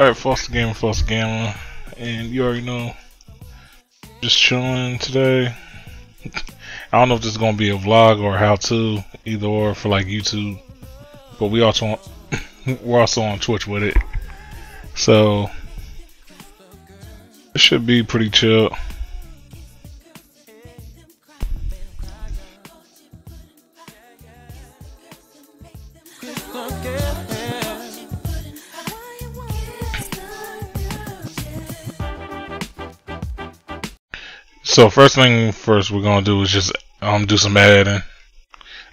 Alright, Foster Gamer, Foster Gamer, and you already know, just chilling today. I don't know if this is gonna be a vlog or how to, either or for like YouTube, but we also on, we're also on Twitch with it, so it should be pretty chill. So first thing first we're gonna do is just um do some editing.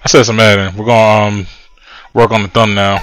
I said some editing. We're gonna um work on the thumbnail.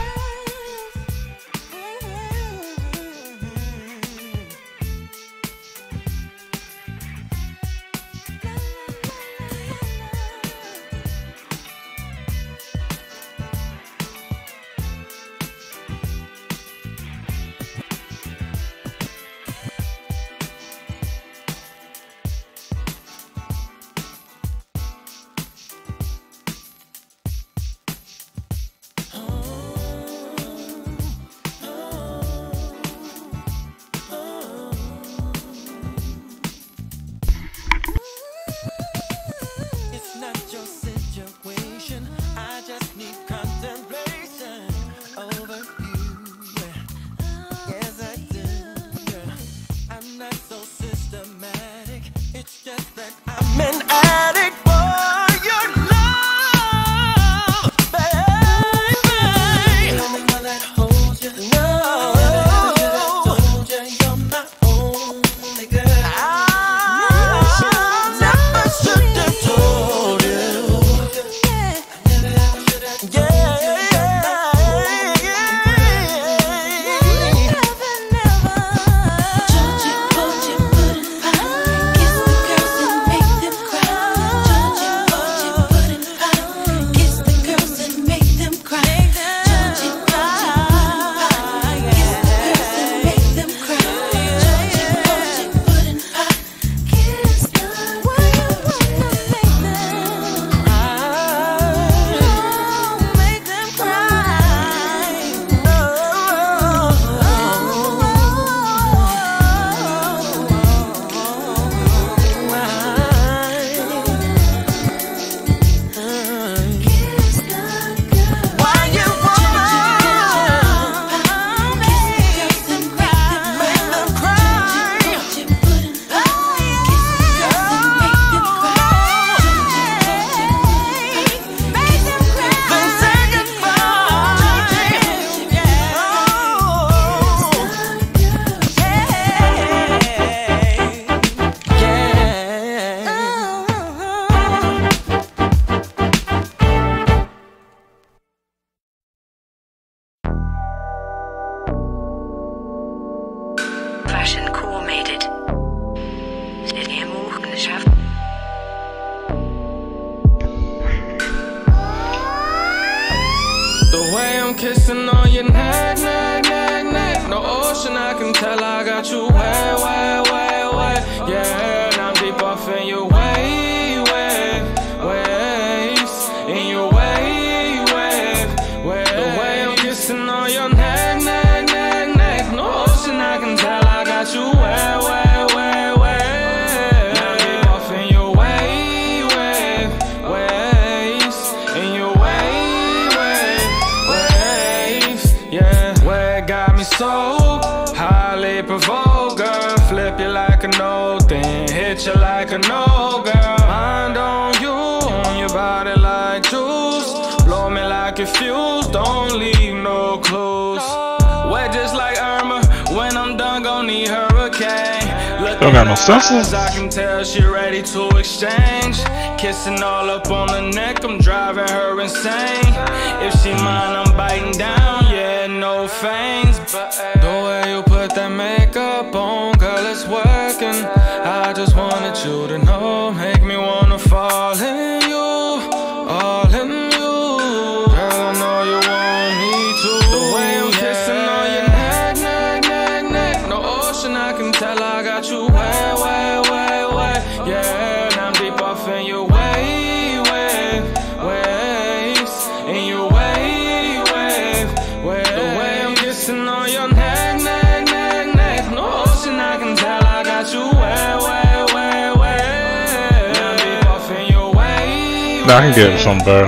somewhere.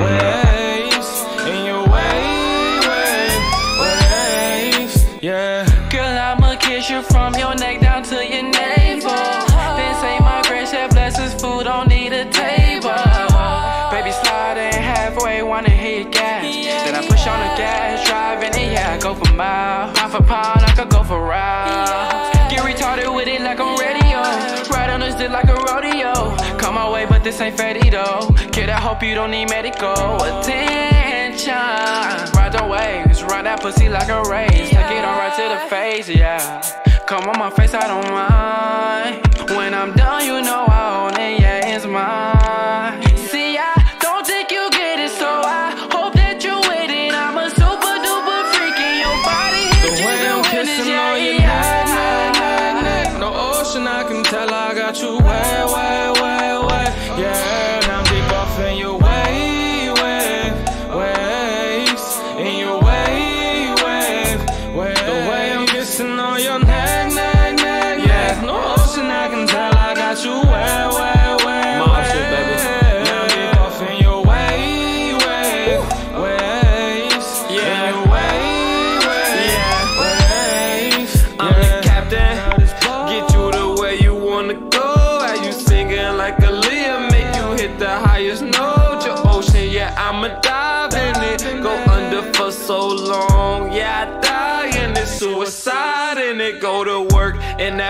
Yeah. Girl, I'ma kiss you from your neck down to your navel. This ain't my grace that blesses food, don't need a table. Baby, slide in halfway, wanna hit gas. Then I push on the gas, driving, it. yeah, I go for mile. Pound for pound, I could go for rounds. Get retarded with it like I'm radio. Ride on this dick like a rodeo. Come my way, but this ain't fatty though hope you don't need medical attention. Ride the waves, ride that pussy like a race. Take it all right to the face, yeah. Come on my face, I don't mind. When I'm done, you know I own it, yeah, it's mine.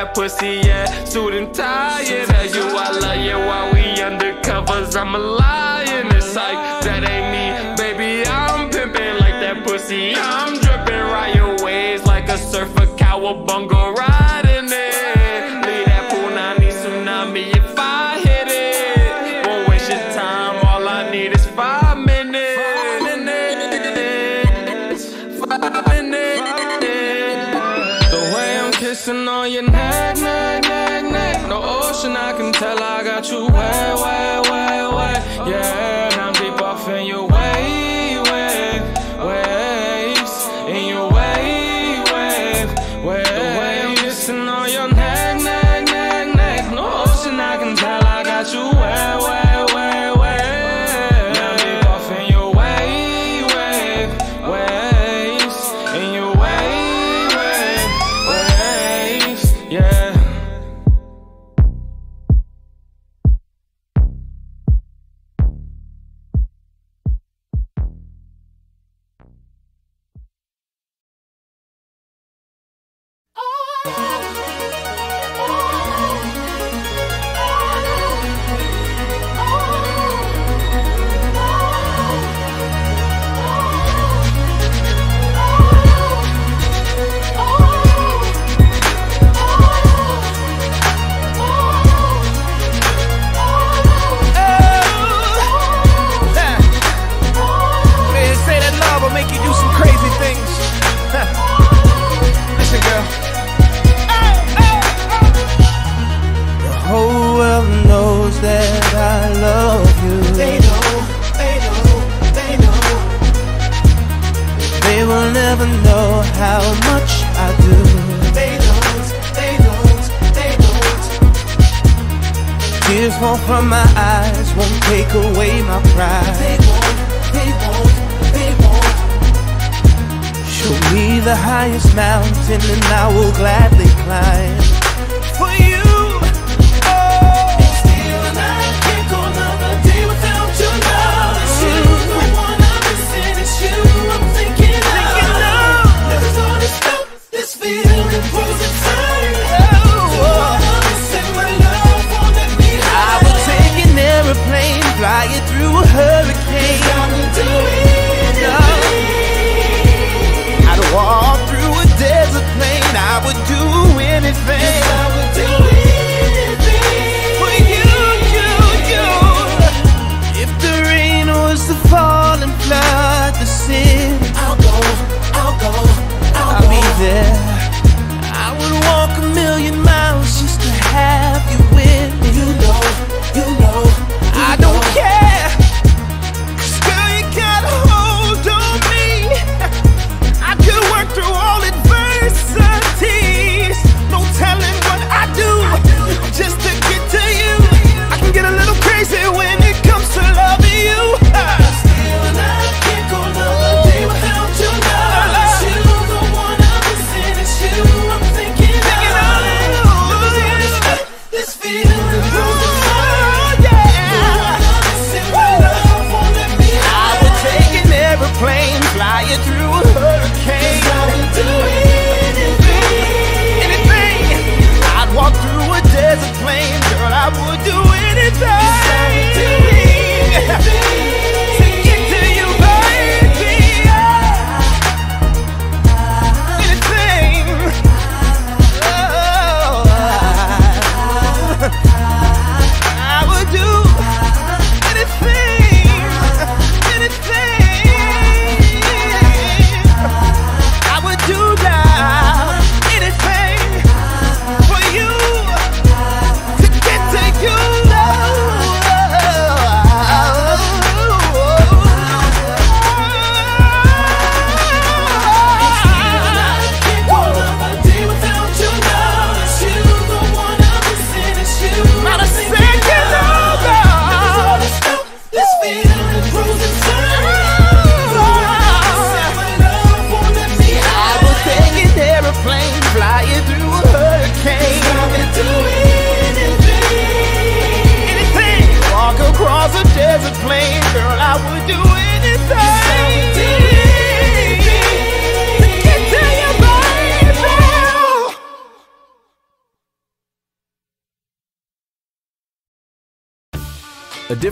that pussy, yeah. Suit and tie, yeah. Tell you I love you while we undercovers. I'm a lion. It's like that ain't me, baby. I'm pimping like that pussy. I'm dripping right your waves like a surfer cowabunga. Ride.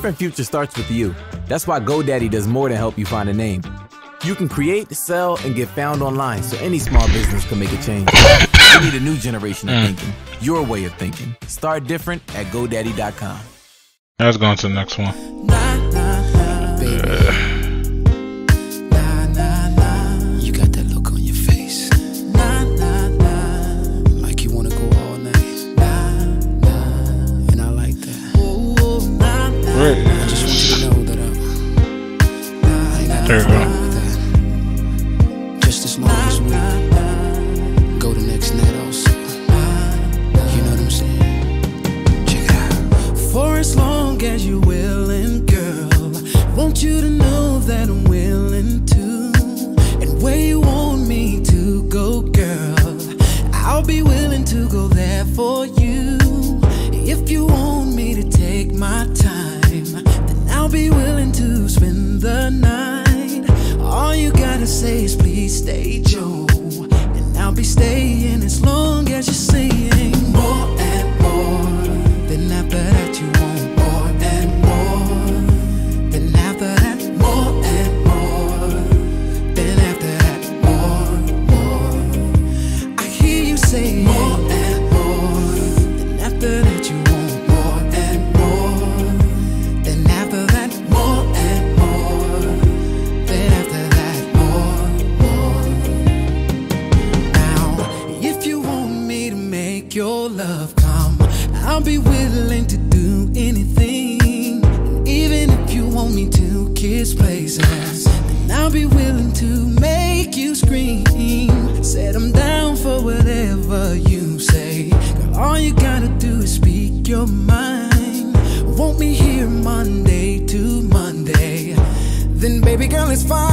A different future starts with you. That's why GoDaddy does more than help you find a name. You can create, sell, and get found online so any small business can make a change. You need a new generation of Mm. thinking, your way of thinking. Start different at GoDaddy.com. Let's go on to the next one. I just want you to know that I'm. Got There you go. Stay, Joe. And I'll be staying as long as you're It's fine.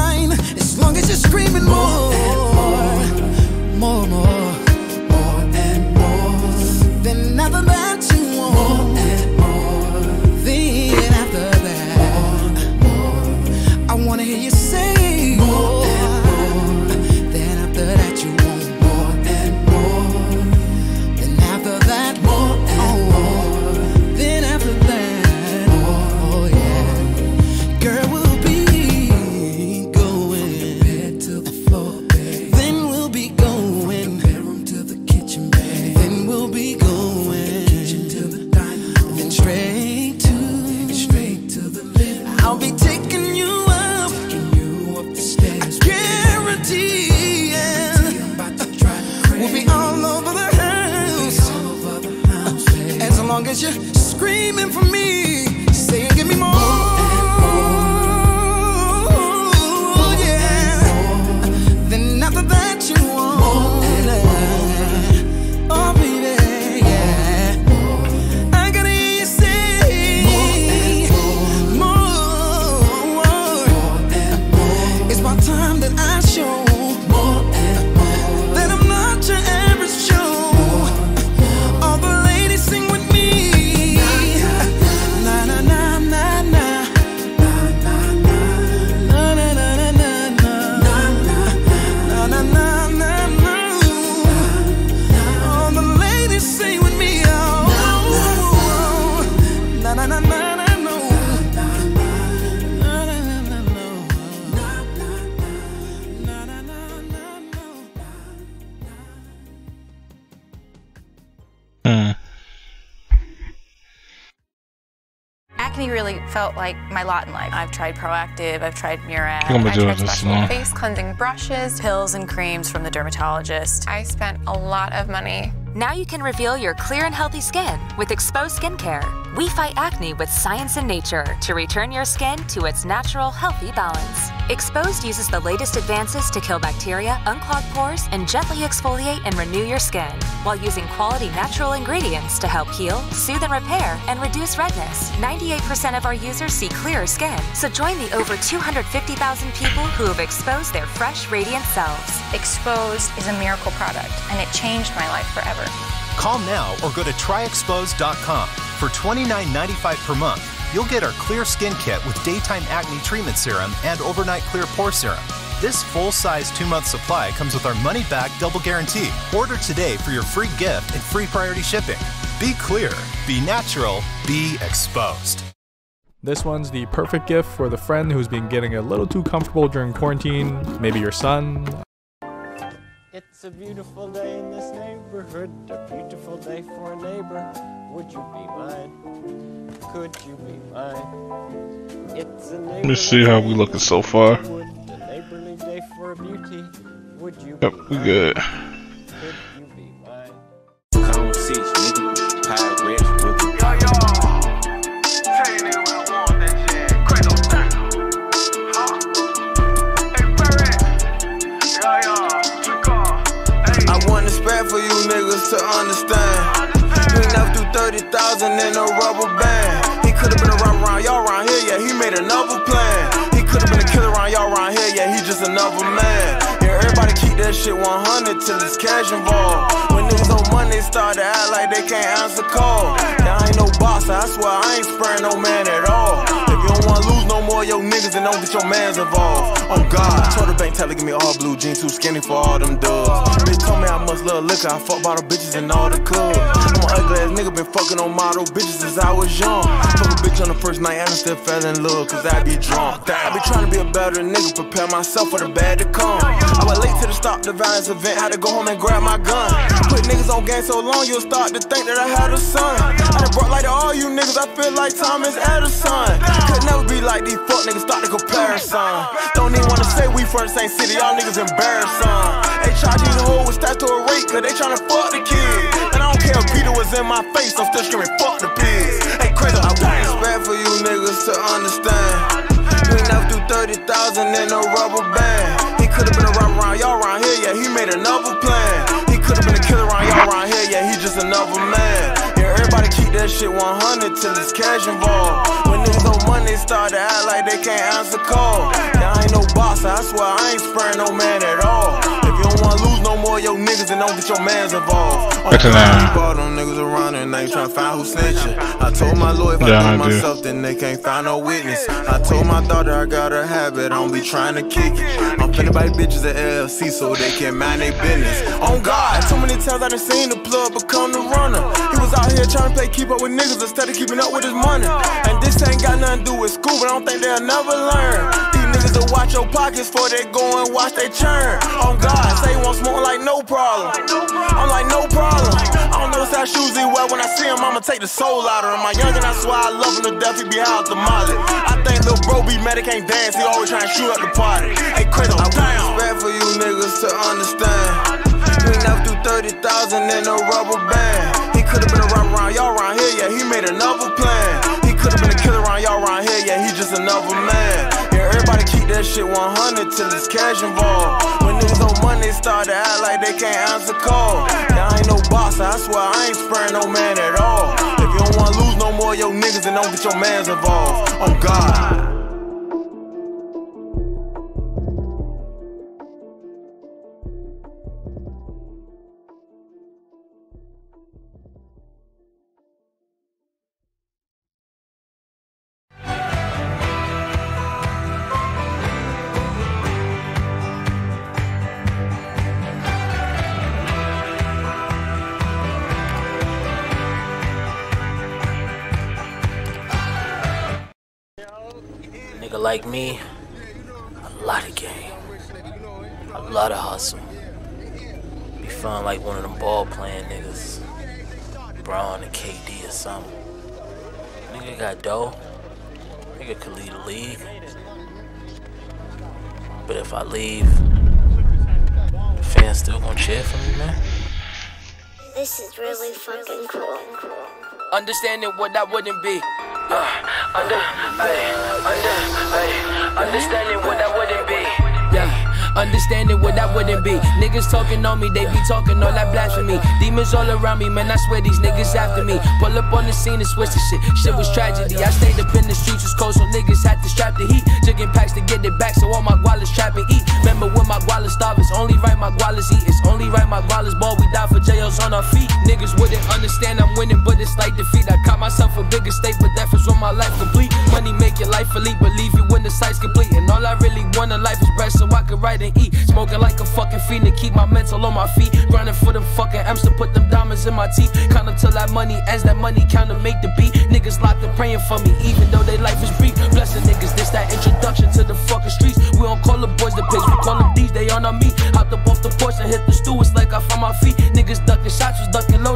Tried Proactiv, I've tried Murad, I tried special long. face cleansing brushes, pills and creams from the dermatologist. I spent a lot of money. Now you can reveal your clear and healthy skin with Exposed Skincare. We fight acne with science and nature to return your skin to its natural, healthy balance. Exposed uses the latest advances to kill bacteria, unclog pores, and gently exfoliate and renew your skin while using quality natural ingredients to help heal, soothe and repair, and reduce redness. 98% of our users see clearer skin, so join the over 250,000 people who have exposed their fresh, radiant selves. Exposed is a miracle product, and it changed my life forever. Call now or go to tryexposed.com. For $29.95 per month, you'll get our Clear Skin Kit with daytime acne treatment serum and overnight clear pore serum. This full size two month supply comes with our money back double guarantee. Order today for your free gift and free priority shipping. Be clear, be natural, be exposed. This one's the perfect gift for the friend who's been getting a little too comfortable during quarantine, maybe your son. A beautiful day in this neighborhood, a beautiful day for a neighbor. Would you be mine? Could you be mine? It's a Let me see how we looking so far. a neighborly day for a beauty. Would you Yep, we good. To understand. We never do 30,000 in a rubber band. He could've been a around around y'all around here, yeah, he made another plan. He could've been a killer around y'all around here, yeah, he just another man. Yeah, everybody keep that shit 100 till it's cash involved. When niggas on money start to act like they can't answer call. Yeah, I ain't no boss, I swear I ain't sparing no man at all. More of your niggas, then don't get your mans involved. Oh God, the bank teller give me all blue jeans, too skinny for all them dubs. Bitch told me I must love liquor, I fuck bottle bitches and all the clubs. I'm an ugly ass nigga, been fucking on model bitches since I was young. Fuck a bitch on the first night and I still fell in love, cause I be drunk. I be trying to be a better nigga, prepare myself for the bad to come. I was late to the stop the violence event, had to go home and grab my gun. Put niggas on game so long, you'll start to think that I had a son. I done brought like to all you niggas, I feel like Thomas Edison. Could never be like these fuck niggas, start the comparison. Don't even wanna say we from the same city, y'all niggas embarrassing. They charge these hoes with stats to a rate, cause they tryna fuck the kid. And I don't care if Peter was in my face, I'm still screaming fuck the pigs. Hey, crazy, I want respect for you niggas to understand. We never do 30,000 in a rubber band. He could've been a around around y'all around here, yeah, he made another plan. He could've been a killer around y'all around here, yeah, he just another man. Yeah, everybody keep that shit 100 till it's cash involved. When niggas on money start to act like they can't answer call. Yeah, I ain't no boss, I swear I ain't sparing no man at all. If you don't wanna lose no more your niggas, then don't get your mans involved. Back to nine. All them niggas around and they ain't tryna find who snitching. I told my lawyer if I Yeah, I do. myself, then they can't find no witness. I told my daughter I got a habit, I don't be trying to kick it. I'm finna buy bitches at LLC so they can mind their business. On God, too many times I done seen the plug become the runner. He was out here trying to play keep up with niggas instead of keeping up with his money. And this ain't got nothing to do with school, but I don't think they'll never learn. These niggas will watch your pockets before they go and watch they churn. On God, say want smoke like no problem. I'm like no problem. I don't know what size shoes he wear when I see him. I'ma take the soul out of him. My youngin', I swear I love him to death. He be out the molly. I think little bro be mad he can't dance. He always trying to shoot up the party. Hey, Chris, I want respect for you niggas to understand. We never do 30,000 in a rubber band. He could've been around around y'all around here, yeah. He made another plan. He could've been a killer around y'all around here, yeah. He just another man. Yeah, everybody keep that shit 100 till it's cash involved. When niggas on money start to act like they can't answer call. Yeah, I ain't no boss, I swear I ain't sparing no man at all. If you don't wanna lose no more yo niggas, then don't get your mans involved. Oh God. Like me, a lot of game, a lot of hustle. Be feeling like one of them ball playing niggas, Bron and KD or something. Nigga got dough. Nigga could lead the league. But if I leave, the fans still gonna cheer for me, man. This is really fucking cool. Understanding what that wouldn't be. Yeah, under, understanding what that wouldn't be. Yeah, understanding what that wouldn't be. Niggas talking on me, they be talking all that blasphemy. Demons all around me, man, I swear these niggas after me. Pull up on the scene and switch the shit. Shit was tragedy. I stayed up in the streets, was cold, so niggas had to strap the heat. Jigging packs to get it back, so all my gualas trap and eat. Remember when my gualas starve, it's only right my gualas eat. It's only right my gualas ball, we die for jails on our feet. Niggas wouldn't understand I'm winning, but it's like defeat. I sight's complete. And all I really want in life is bread so I can write and eat. Smoking like a fucking fiend to keep my mental on my feet. Running for them fucking M's to put them diamonds in my teeth. Count till that money, as that money count to make the beat. Niggas locked up praying for me, even though their life is brief. Blessing niggas, this that introduction to the fucking streets. We don't call the boys the pigs, we call them D's, they on our meat. Hopped up off the porch and hit the it's like I found my feet. Niggas ducking shots, was ducking low,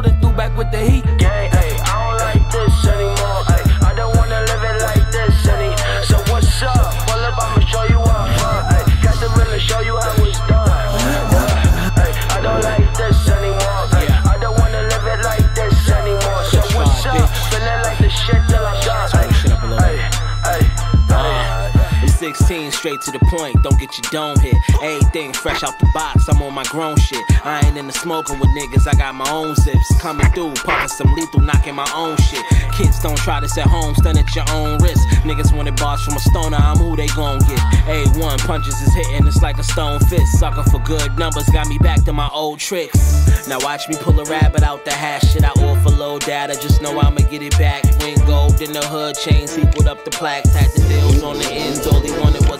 straight to the point, don't get your dome hit. Everything fresh out the box, I'm on my grown shit. I ain't into smoking with niggas, I got my own zips. Coming through, puffing some lethal, knocking my own shit. Kids don't try this at home, stun at your own risk. Niggas wanted bars from a stoner, I'm who they gon' get. A1 punches is hitting, it's like a stone fist. Sucker for good numbers, got me back to my old tricks. Now watch me pull a rabbit out the hash shit. I offer low data, just know I'ma get it back. Ring gold in the hood, chains equaled up the plaques. Had the deals on the ends, all they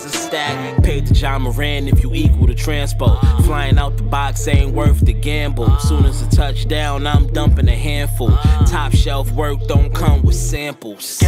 a stack. Paid to John Moran if you equal the transpo. Flying out the box ain't worth the gamble. Soon as a touchdown, I'm dumping a handful. Top shelf work don't come with samples.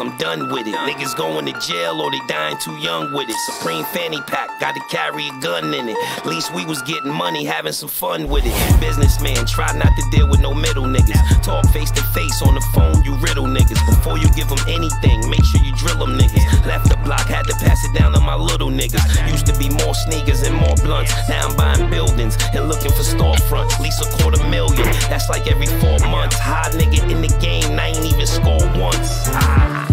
I'm done with it. Niggas going to jail or they dying too young with it. Supreme fanny pack, gotta carry a gun in it. At least we was getting money, having some fun with it. Businessman, try not to deal with no middle niggas. Talk face to face on the phone, you riddle niggas. Before you give them anything, make sure you drill them niggas. Left the block, had to pass it down to my little niggas. Used to be more sneakers and more blunts. Now I'm buying buildings and looking for storefronts. At least a quarter million, that's like every four months. High nigga in the game, I ain't even scored once. Ah,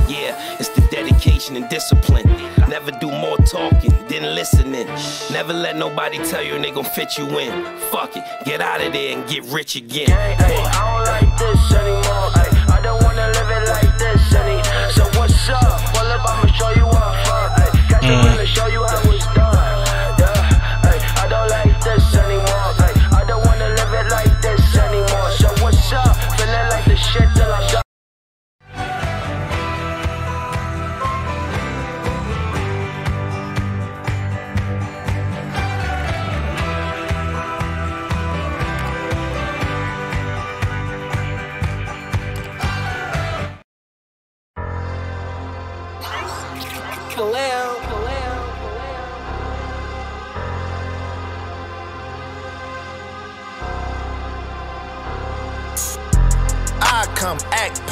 yeah, it's the dedication and discipline. Never do more talking than listening. Never let nobody tell you they gon' fit you in. Fuck it, get out of there and get rich again. Ayy, I don't like this anymore. Ayy, I don't wanna live it like this any. So what's up? Well, up, I'ma show you up. Uh, ayy, got to really show you how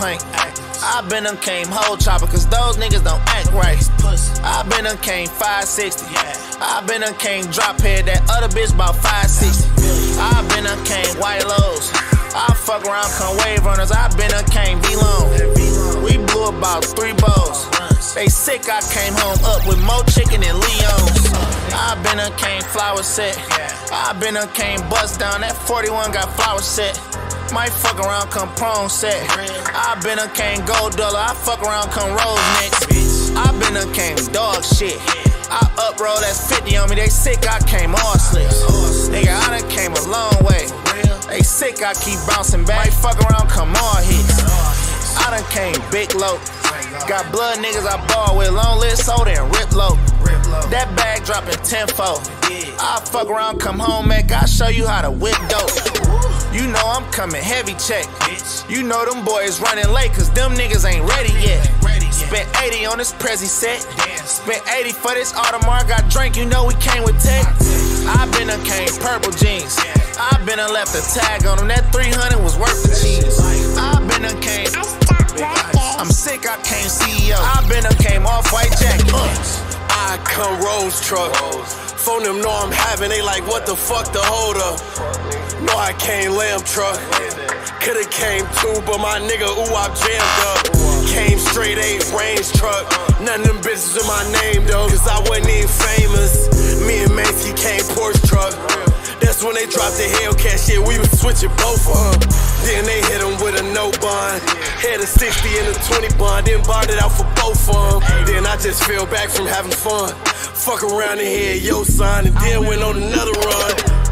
I been done came whole chopper, cause those niggas don't act right. I been done came 560. I been done came drop head, that other bitch about 560. I been done came white lows. I fuck around, come wave runners. I been done came V long. We blew about three bowls. They sick, I came home up with more chicken than Leon's. I been done came flower set. I been done came bust down. That 41 got flower set. Might fuck around, come prone set. I been a came gold dollar, I fuck around, come rose next. I been a came dog shit. I up roll, that's 50 on me, they sick, I came all slicks. Nigga, I done came a long way. They sick, I keep bouncing back. Might fuck around, come all hits. I done came big low. Got blood niggas I ball with, long list soda and rip low. That bag dropping tenfold. I fuck around, come home, make I show you how to whip dope. You know I'm coming heavy check. You know them boys running late, cause them niggas ain't ready yet. Spent 80 on this Prezi set. Spent 80 for this Audemars. Got drink, you know we came with tech. I been a came purple jeans. I been a left a tag on them. That 300 was worth the cheese. I been a came. I'm sick, I came CEO. I been a came off white jacket. I come Rose truck. Phone them know I'm having, they like, what the fuck the hold up? No, I came lamb truck. Coulda came two, but my nigga, ooh, I jammed up. Came straight eight range truck. None of them bitches in my name though, cause I wasn't even famous. Me and Macy came Porsche truck. That's when they dropped the Hellcat shit, we was switching both of 'em. Then they hit him with a no bond. Had a 60 and a 20 bond, then bond it out for both of 'em. Then I just fell back from having fun. Fuck around and had yo sign, and then went on another run.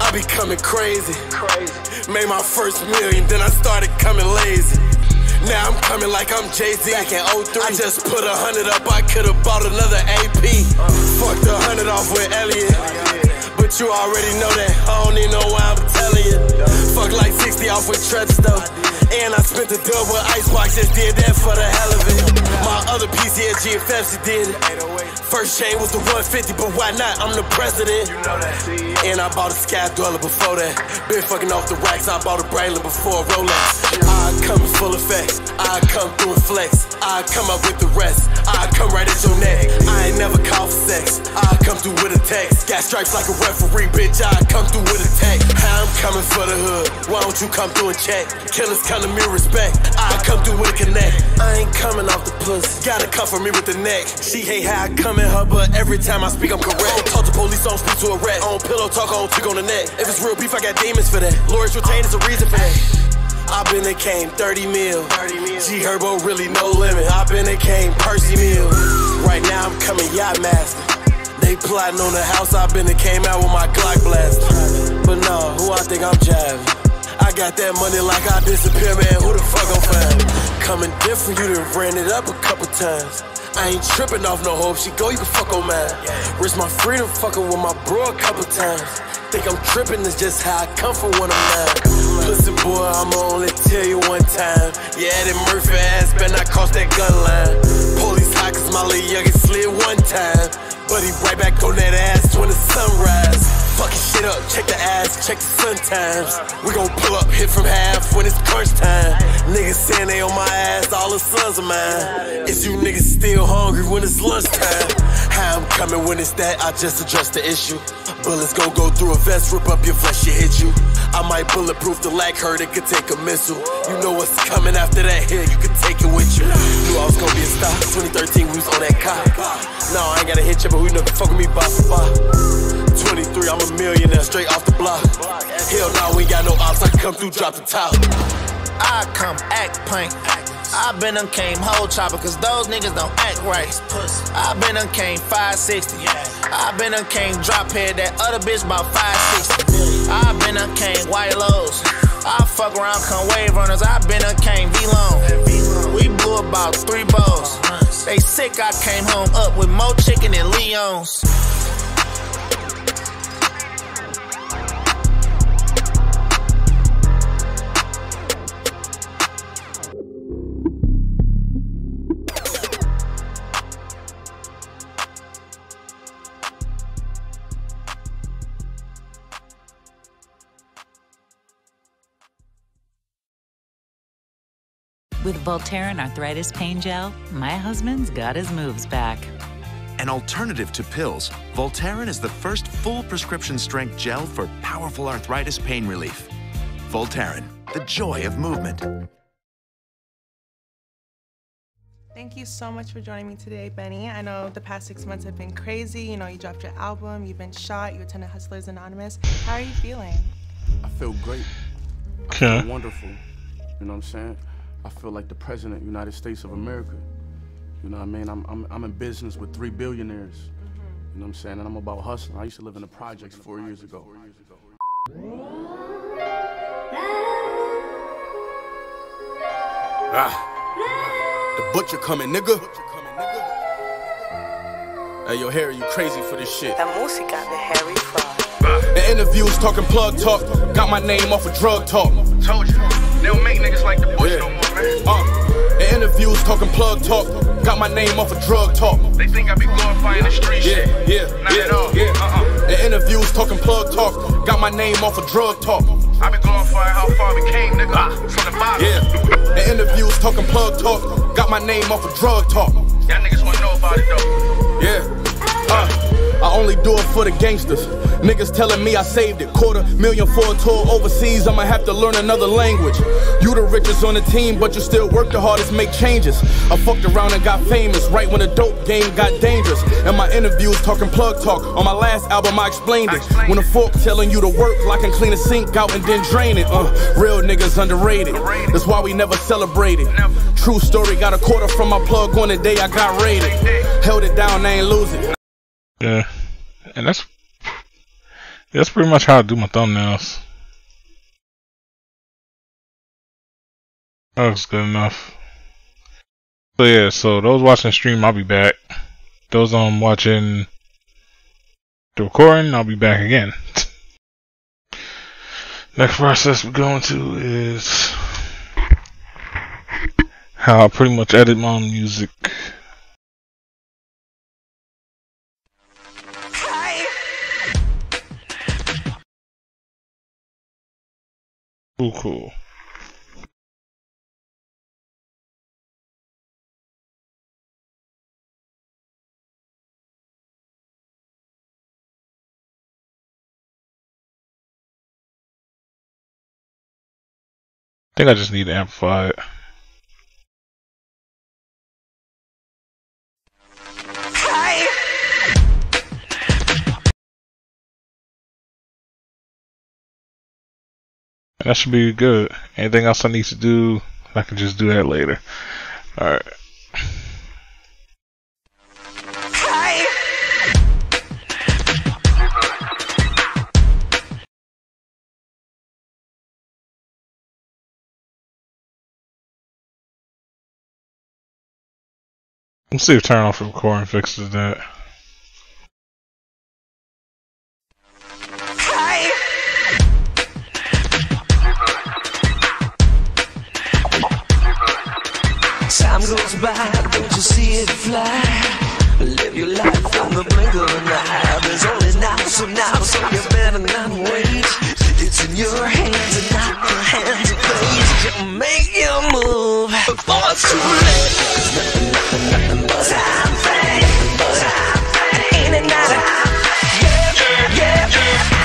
I be coming crazy. crazy. Made my first million, then I started coming lazy. Now I'm coming like I'm Jay-Z. Back in 03. I just put a hundred up, I could've bought another AP. Fucked a hundred off with Elliot. But you already know that. I don't even know why I'm telling you. Fuck like 60 off with Tread stuff. And I spent the dub with Icebox, just did that for the hell of it. My other PCSG and Pepsi did it. First chain was the 150, but why not? I'm the president. And I bought a Sky Dweller before that. Been fucking off the racks, I bought a Braylon before a Rolex. I come in full effect, I come through and flex. I come up with the rest, I come right at your neck. I ain't never called for sex, I come through with a text. Got stripes like a referee, bitch, I come through with a tech. I'm coming for the hood, why don't you come through and check? Killers come to me respect, I come through with a connect. I ain't coming off the pussy, gotta come for me with the neck. She hate how I come in her, but every time I speak, I'm correct. I don't talk to police, don't speak to a rat. I don't talk, I don't trick on the neck. If it's real beef, I got demons for that. Lawyers retain is a reason for that. I been and came 30 mil. G Herbo really no limit. I been and came Percy Mill. Right now I'm coming yacht master. They plotting on the house. I been and came out with my Glock blaster. But no, who I think I'm jiving? I got that money like I disappear, man. Who the fuck I'm find? Coming different, you done ran it up a couple times. I ain't tripping off no hope. She go, you can fuck on mine. Risk my freedom, fucking with my bro a couple times. Think I'm tripping, it's just how I come from when I'm mad. Pussy boy, I'ma only tell you one time. Yeah, that Murphy ass better not cross that gun line. Police high cause my little youngin' slid one time. But he right back on that ass when the sunrise. Fucking shit up, check the ass, check the sun times. We gon' pull up, hit from half when it's crunch time. Niggas saying they on my ass, all the sons of mine. Is you niggas still hungry when it's lunchtime? How I'm coming when it's that, I just address the issue. Bullets gon' go through a vest, rip up your flesh, it hit you. I might bulletproof the lack hurt, it could take a missile. You know what's coming after that here, you could take it with you. Knew I was gonna be a star, 2013 we was on that cop. No, I ain't gotta hit you, but we never fuck with me by for. 23, I'm a millionaire, straight off the block. Hell no, we ain't got no ops, I come through, drop the top. I come act punk. I been done came whole chopper, cause those niggas don't act right. I been done came 560. I been done came drop head, that other bitch about 560. I been done came white lows. I fuck around, come wave runners. I been done came V-Long. We blew about three bows. They sick, I came home up with more chicken than Leon's. With Voltaren Arthritis Pain Gel, my husband's got his moves back. An alternative to pills, Voltaren is the first full prescription strength gel for powerful arthritis pain relief. Voltaren, the joy of movement. Thank you so much for joining me today, Benny. I know the past six months have been crazy. You know, you dropped your album, you've been shot, you attended Hustlers Anonymous. How are you feeling? I feel great. I Okay. feel wonderful. You know what I'm saying? I feel like the president of the United States of America. You know what I mean? I'm, I'm, I'm in business with three billionaires. You know what I'm saying? And I'm about hustling. I used to live in the projects four years ago. Ah, the butcher coming, nigga. Hey, yo, Harry, you crazy for this shit. La música de Harry Fraud. The interviews talking plug talk. Got my name off of drug talk. Told you. They don't make niggas like the Bush Yeah. no more, man. Uh, the interviews talking plug talk. Got my name off of drug talk. They think I be glorifying the street Yeah, shit. yeah, Not yeah, at all. yeah. Uh-uh. The interviews talking plug talk. Got my name off of drug talk. I be glorifying how far we came, nigga. Ah. From the bottom. Yeah. The interviews talking plug talk. Got my name off of drug talk. Y'all niggas wanna know about it though. Yeah. Uh, I only do it for the gangsters. Niggas telling me I saved it. Quarter million for a tour overseas, I'ma have to learn another language. You the richest on the team, but you still work the hardest, make changes. I fucked around and got famous right when the dope game got dangerous. And my interviews talking plug talk. On my last album, I explained it. When a fork telling you to work, like and clean a sink out and then drain it. Uh, real niggas underrated. That's why we never celebrated. True story, got a quarter from my plug on the day I got raided. Held it down, I ain't lose it. Yeah, and that's that's pretty much how I do my thumbnails. That looks good enough. So yeah, so those watching the stream, I'll be back. Those um watching the recording, I'll be back again. Next process we're going to is how I pretty much edit my own music. Cool. I think I just need to amplify it. And that should be good. Anything else I need to do, I can just do that later. Alright. Let's see if turn off recording fixes that. Goes don't you see it fly? Live your life in the blink of an eye. There's only now, so now, so you better not wait. It's in your hands and not the hands of fate. You make your move before it's too late. 'Cause nothing, nothing, nothing but time. Time, thing. Ain't it not a yeah, yeah, yeah.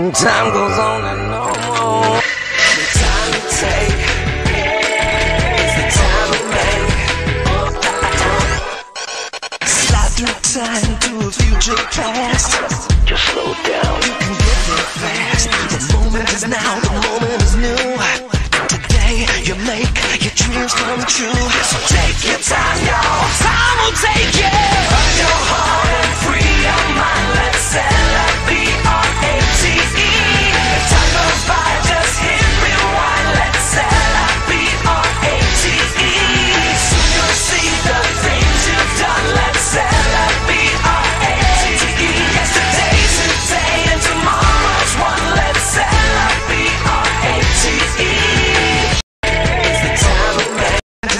And time goes on and on. The time to take is the time to make. Slide through time to a future past. Just slow down. You can get there fast. The moment is now. The moment is new. Today you make your dreams come true. So take your time, y'all. Time will take you. Find your heart and free your mind. Let's celebrate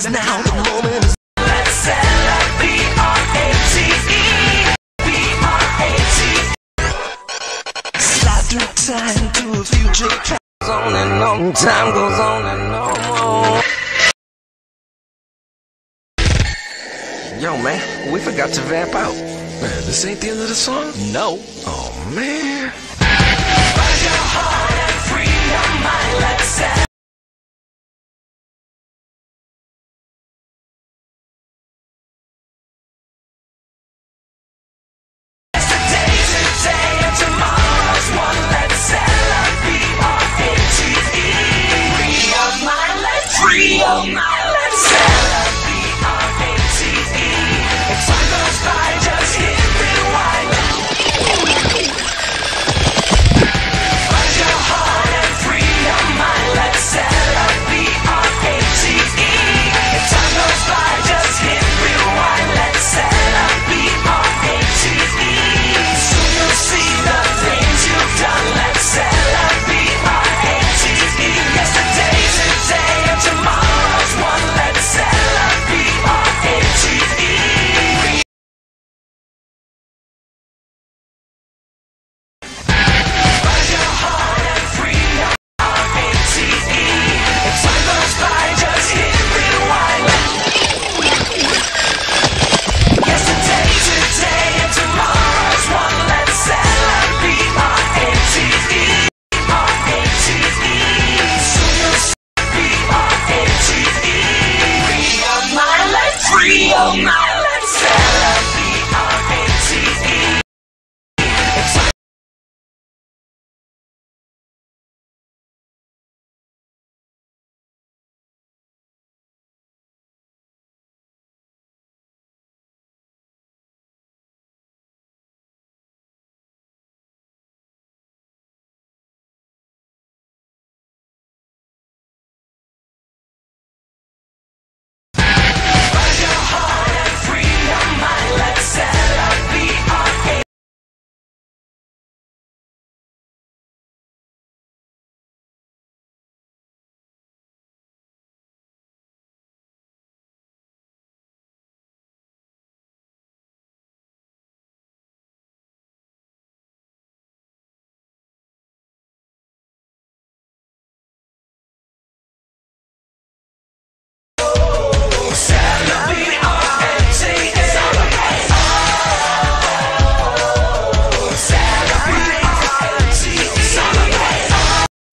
It's now the moment is. Let's celebrate B-R-A-T-E. B-R-A-T-E. Slide through time to a future past. On and on, time goes on and on. Yo, man, we forgot to vamp out. Man, this ain't the end of the song? No. Oh, man. Mind.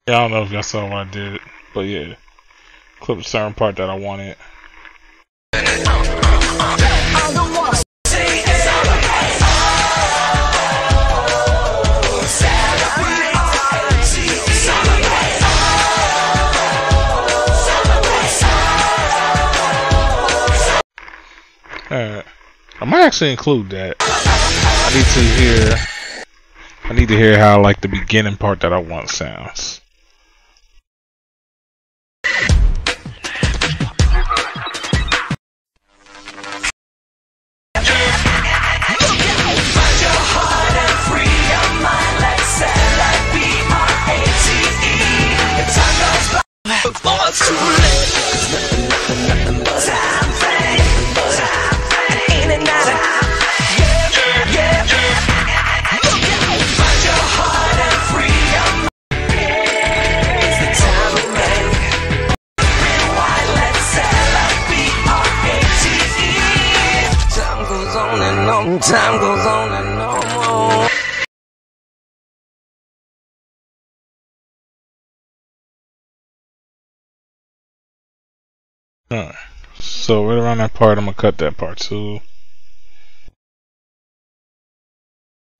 Yeah, I don't know if y'all saw what I did, but yeah, clip a certain part that I wanted. Alright. I might actually include that. I need to hear I need to hear how like the beginning part that I want sounds. It's too late, there's nothing, nothing, nothing but time, of yeah, yeah, yeah. Find your heart and. It's the time white, let's. Time goes on and on, time goes on and on. Alright. So right around that part I'm gonna cut that part too.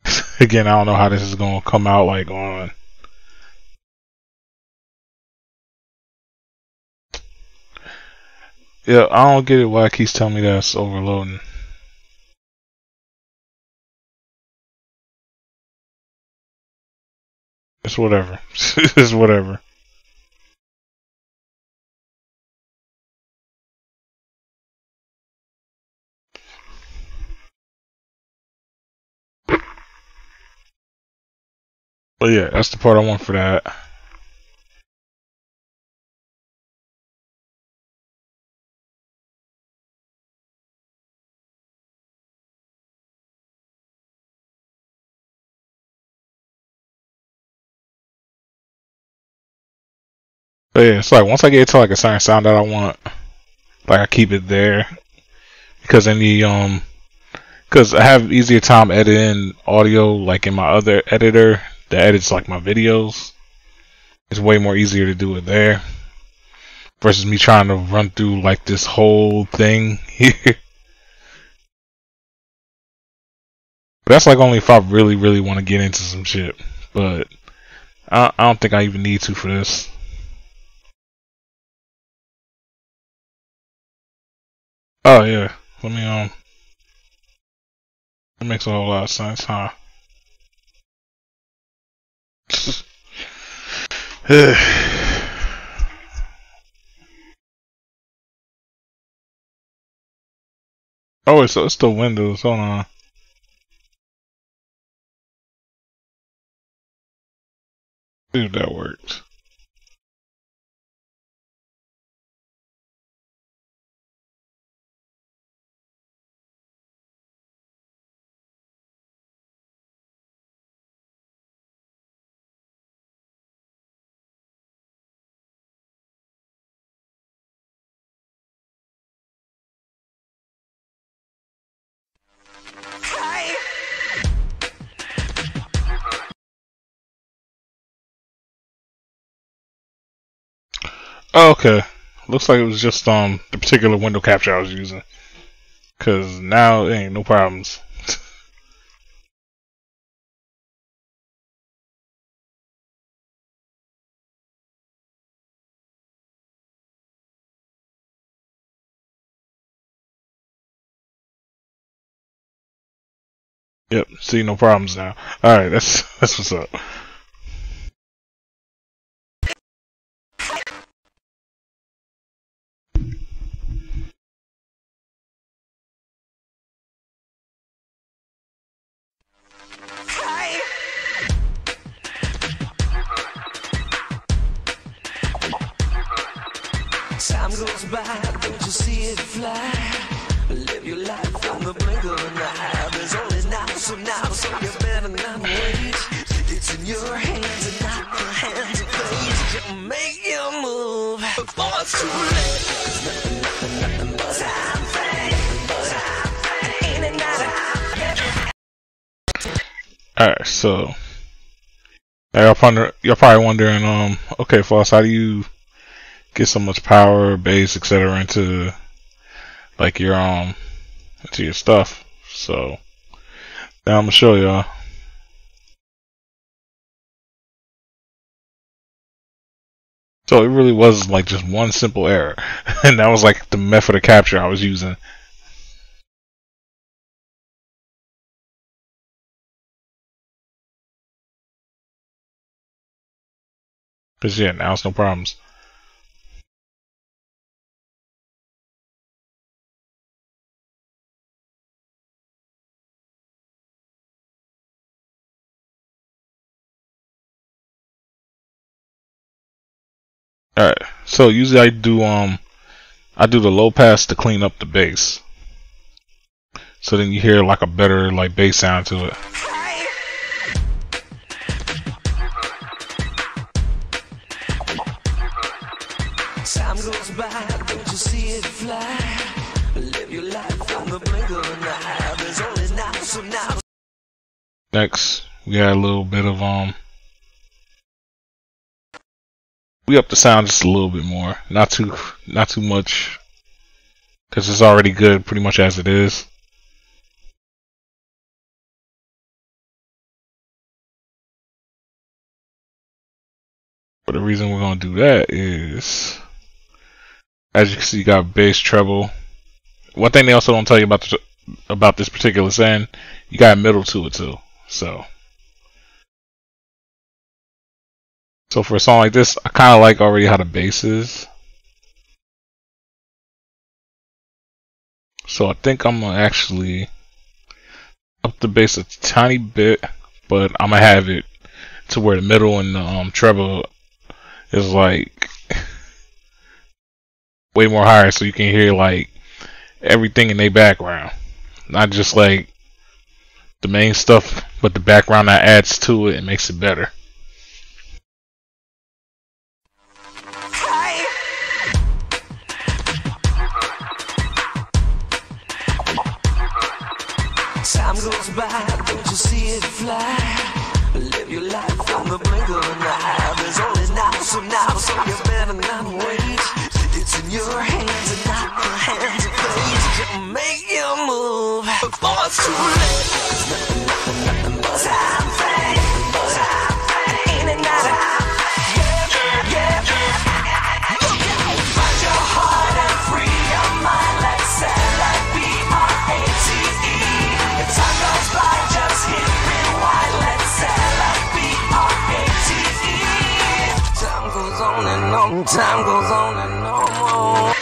Again, I don't know how this is gonna come out like on Yeah, I don't get it why it keeps telling me that's overloading. It's whatever. it's whatever. But yeah, that's the part I want for that. But yeah, it's like once I get to like a certain sound that I want, like I keep it there because any um because I have easier time editing audio like in my other editor that edits like my videos. It's way more easier to do it there versus me trying to run through like this whole thing here. But that's like only if I really, really want to get into some shit. But I, I don't think I even need to for this. Oh yeah, let me um. That makes a whole lot of sense, huh? oh, it's it's the Windows. Hold on. See if that works. Oh, okay. Looks like it was just um the particular window capture I was using. Cause now it ain't no problems. Yep, see no problems now. Alright, that's that's what's up. Alright, so Now, y'all probably you're probably wondering, um, okay, Floss, how do you get so much power, base, etc. into like your um into your stuff? So now I'm gonna show y'all. So it really was like just one simple error, and that was like the method of capture I was using. But yeah, now it's no problems. Alright, so usually I do um I do the low pass to clean up the bass. So then you hear like a better like bass sound to it. Next, we got a little bit of um we up the sound just a little bit more. Not too not too much cuz it's already good pretty much as it is. But the reason we're going to do that is as you can see you got bass treble. One thing they also don't tell you about the, about this particular send, you got a middle to it too. So So for a song like this, I kind of like already how the bass is. So I think I'm gonna actually up the bass a tiny bit, but I'm gonna have it to where the middle and the um, treble is like way more higher, so you can hear like everything in the background, not just like the main stuff, but the background that adds to it and makes it better. Time goes by, don't you see it fly? Live your life from the blink of an eye. There's only now, so now, so you better not wait. It's in your hands and not the hands. To make your move before it's too late. Time goes on and on,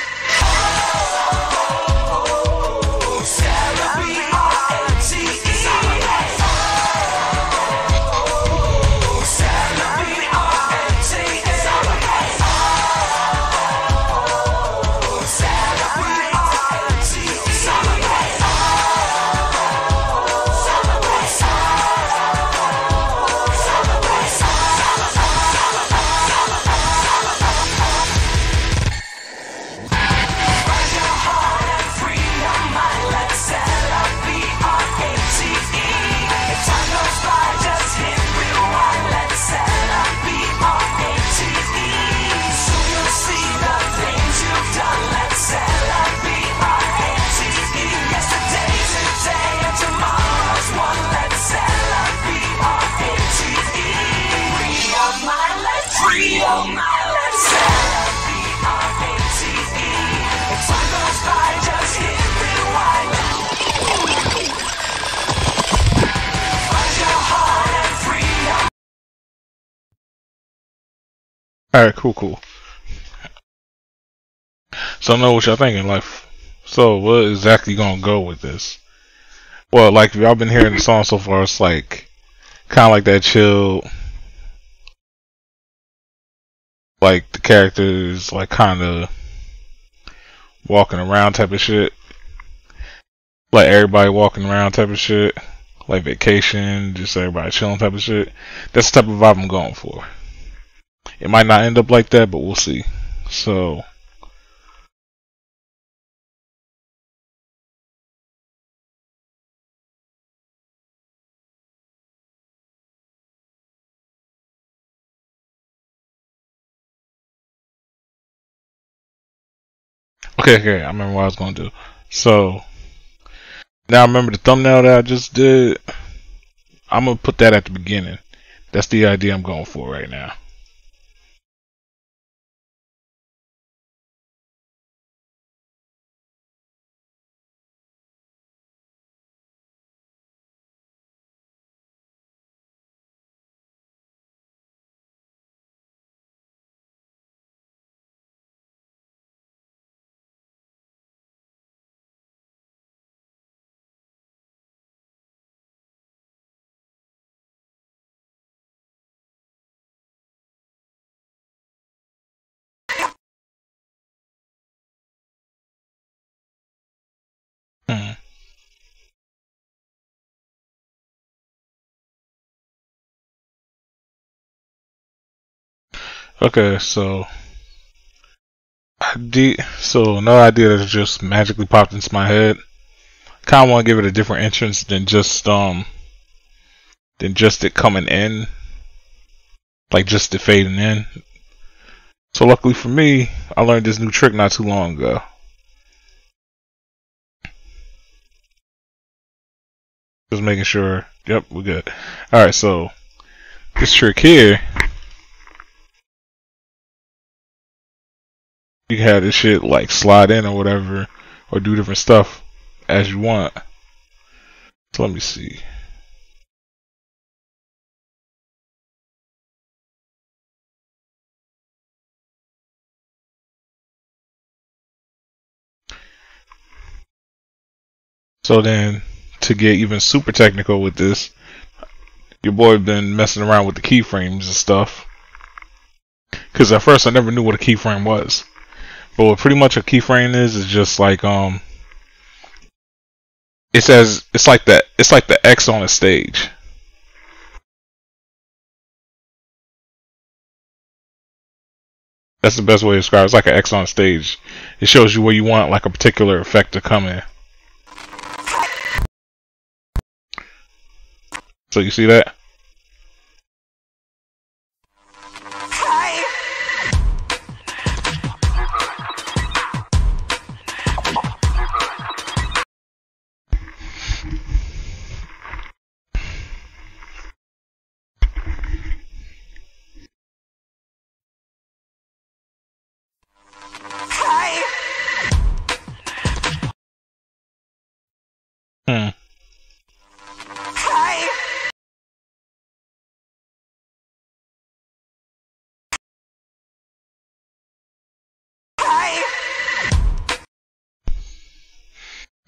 Alright, cool, cool. So I know what y'all thinking, like, so what exactly gonna go with this? Well, like, y'all been hearing the song so far, it's like, kinda like that chill, like, the characters, like, kinda walking around type of shit. Like, everybody walking around type of shit. Like, vacation, just everybody chilling type of shit. That's the type of vibe I'm going for. It might not end up like that, but we'll see. So. Okay, okay, I remember what I was going to do. So, now remember the thumbnail that I just did. I'm going to put that at the beginning. That's the idea I'm going for right now. Okay, so idea. So another idea that just magically popped into my head. Kind of want to give it a different entrance than just um than just it coming in, like just it fading in. So luckily for me, I learned this new trick not too long ago. Just making sure. Yep, we're good. Alright, so this trick here, you can have this shit like slide in or whatever, or do different stuff as you want. So let me see. So then, to get even super technical with this, your boy been messing around with the keyframes and stuff. Cause at first I never knew what a keyframe was. But what pretty much a keyframe is is just like um it says it's like that it's like the X on a stage. That's the best way to describe it. It's like an X on stage. It shows you where you want like a particular effect to come in. So you see that?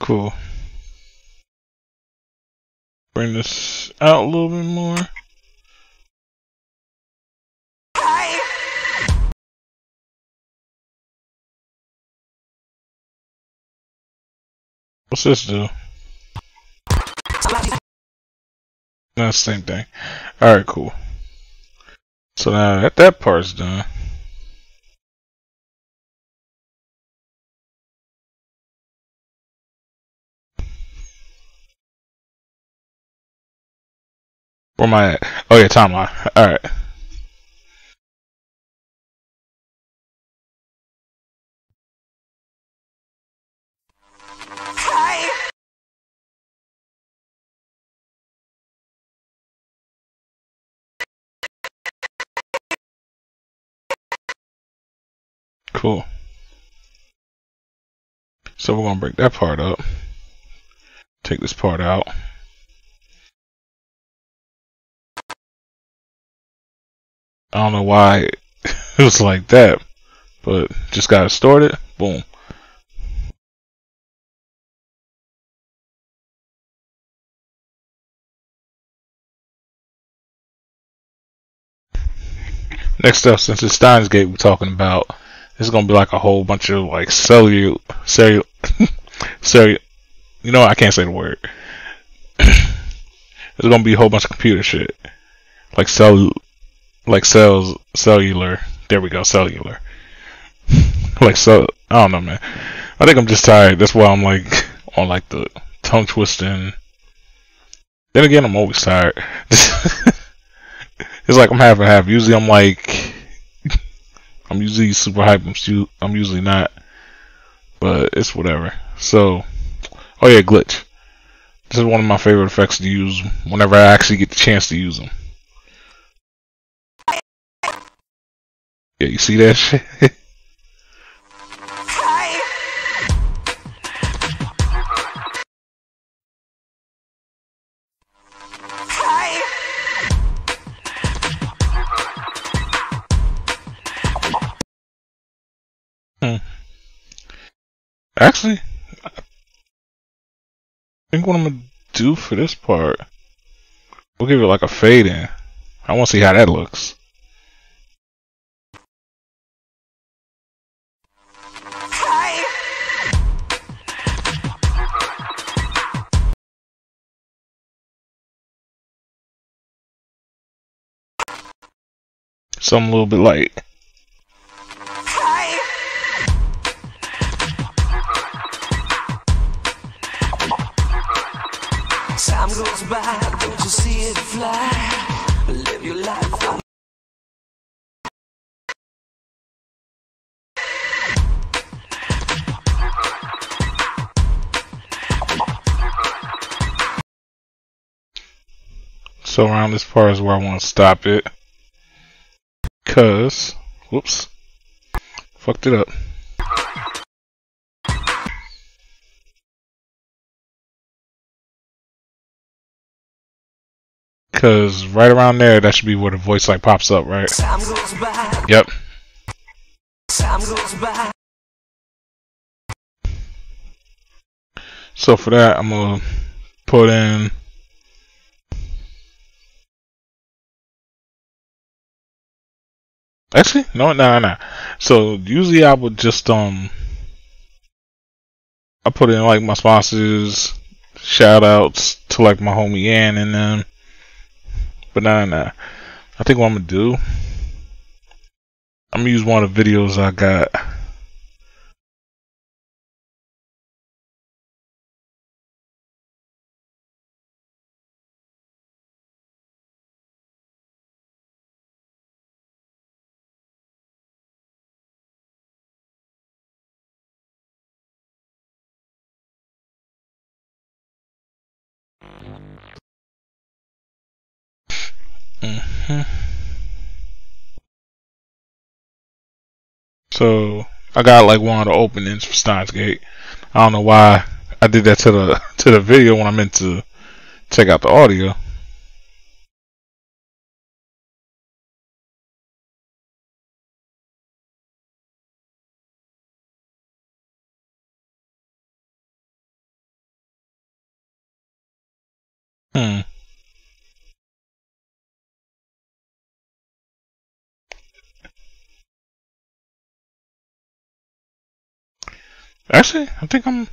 Cool. Bring this out a little bit more. What's this do? That's the same thing. Alright, cool. So now that that part's done. Where am I at? Oh yeah, timeline. Alright. Cool. So we're gonna break that part up. Take this part out. I don't know why it was like that, but just got it started. Boom. Next up, since it's Steins Gate we're talking about, it's gonna be like a whole bunch of like cellular, cellular, cellular. You know? I can't say the word. There's gonna be a whole bunch of computer shit, like cell, like cells, cellular. There we go, cellular. like so, I don't know, man. I think I'm just tired. That's why I'm like on like the tongue twisting. Then again, I'm always tired. it's like I'm half and half. Usually, I'm like, I'm usually super hype. I'm, stu- I'm usually not. but it's whatever. So, oh yeah, glitch. This is one of my favorite effects to use whenever I actually get the chance to use them. Yeah, you see that shit? Hmm. Actually, I think what I'm gonna do for this part, we'll give it like a fade in. I want to see how that looks. Something a little bit light. Time goes by, don't you see it fly? Live your life So around this part is where I want to stop it. Cause, whoops, fucked it up. Cause right around there, that should be where the voice like pops up, right? Time goes by, Yep. time goes by. So for that, I'm gonna put in. Actually, no, no, no. So usually I would just um, I put in like my sponsors, shout outs to like my homie Ann and them. But nah, nah. I think what I'm gonna do, I'm gonna use one of the videos I got. So I got like one of the openings for Steins Gate. I don't know why I did that to the to the video when I meant to check out the audio. Hmm. Actually, I think I'm.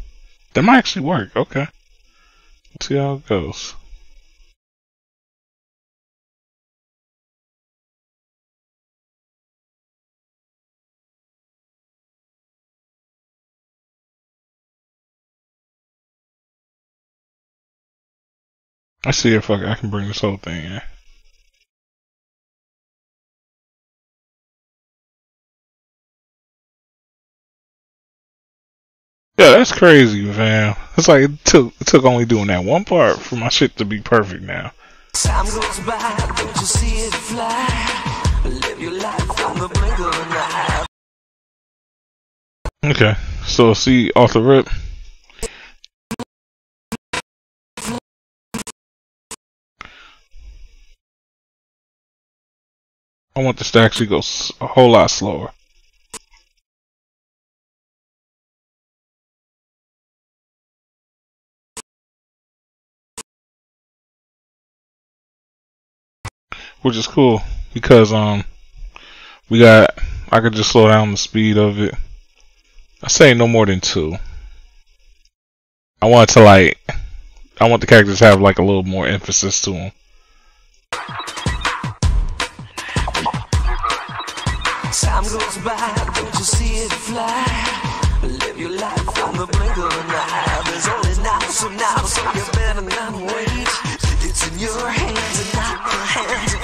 That might actually work. Okay. Let's see how it goes. I see if I, I can bring this whole thing in. That's crazy, fam. It's like it took it took only doing that one part for my shit to be perfect now. Time goes by, don't you see it fly? Live your life on the blink of an eye. Okay, so see off the rip. I want this to actually go a whole lot slower. Which is cool because um we got I could just slow down the speed of it. I say no more than two. I want to like I want the characters to have like a little more emphasis to them. Time goes by, don't you see it fly? Live your life on the blink of an eye. There's only now, so now, so you better not wait. It's in your hands and not hands.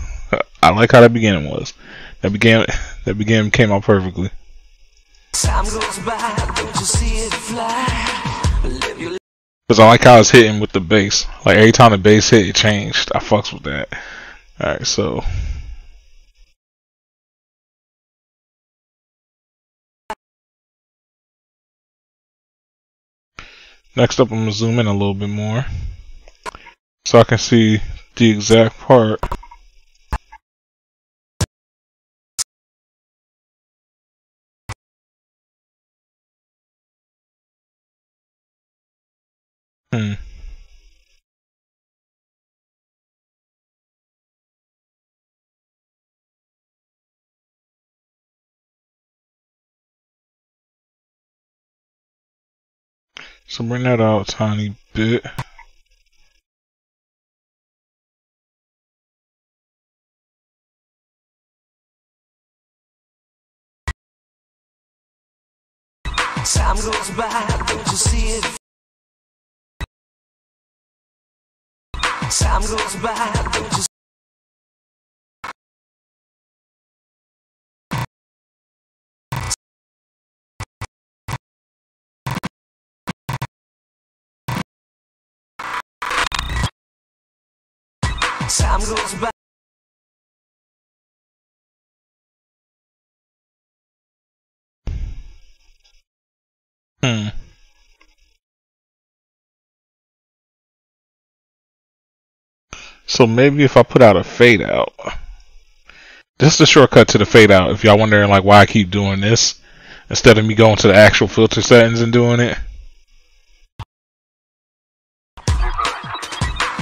I like how that beginning was. That began that began came out perfectly. Time goes by, don't you see it fly? Cause I like how it's hitting with the bass. Like every time the bass hit, it changed. I fucks with that. All right, so next up, I'm gonna zoom in a little bit more so I can see the exact part. So bring that out a tiny bit. Time goes by, don't you see it? Time goes by, don't you Time goes by. Hmm. So maybe if I put out a fade out. This is a shortcut to the fade out if y'all wondering like why I keep doing this instead of me going to the actual filter settings and doing it.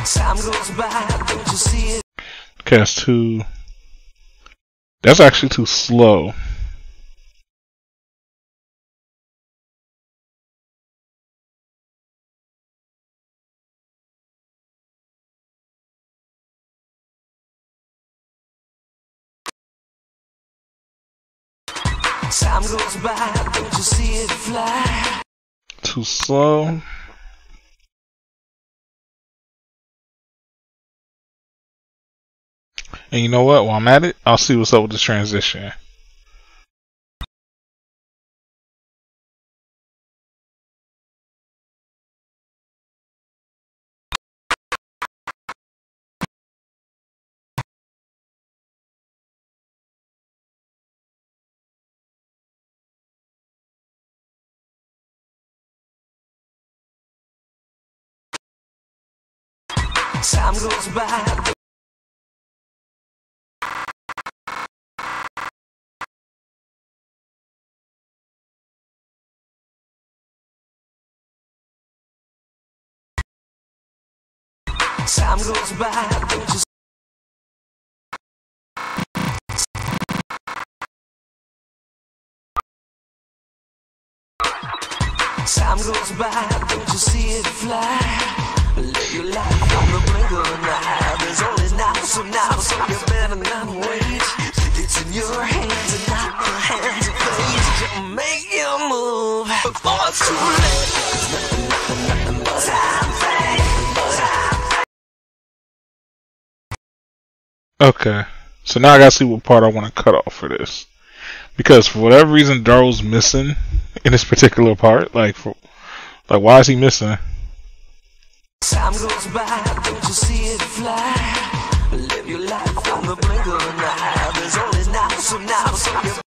Time goes by, Too That's actually too slow. Time goes by, don't you see it fly? Too slow. And you know what? While I'm at it, I'll see what's up with this transition. Time goes by. Time goes by, don't you Time goes by, don't you see it fly? Live your life on the blink of an eye. There's only now, so now, so you better not wait. It's in your hands and not the hands of fate. Make your move before it's too late. Nothing, nothing, nothing but Time fade. Okay. So now I gotta see what part I want to cut off for this. Because for whatever reason Daru's missing in this particular part. Like for like why is he missing? Time goes by, don't you see it fly? Live your life from the blink of an eye. There's only now, so now, so you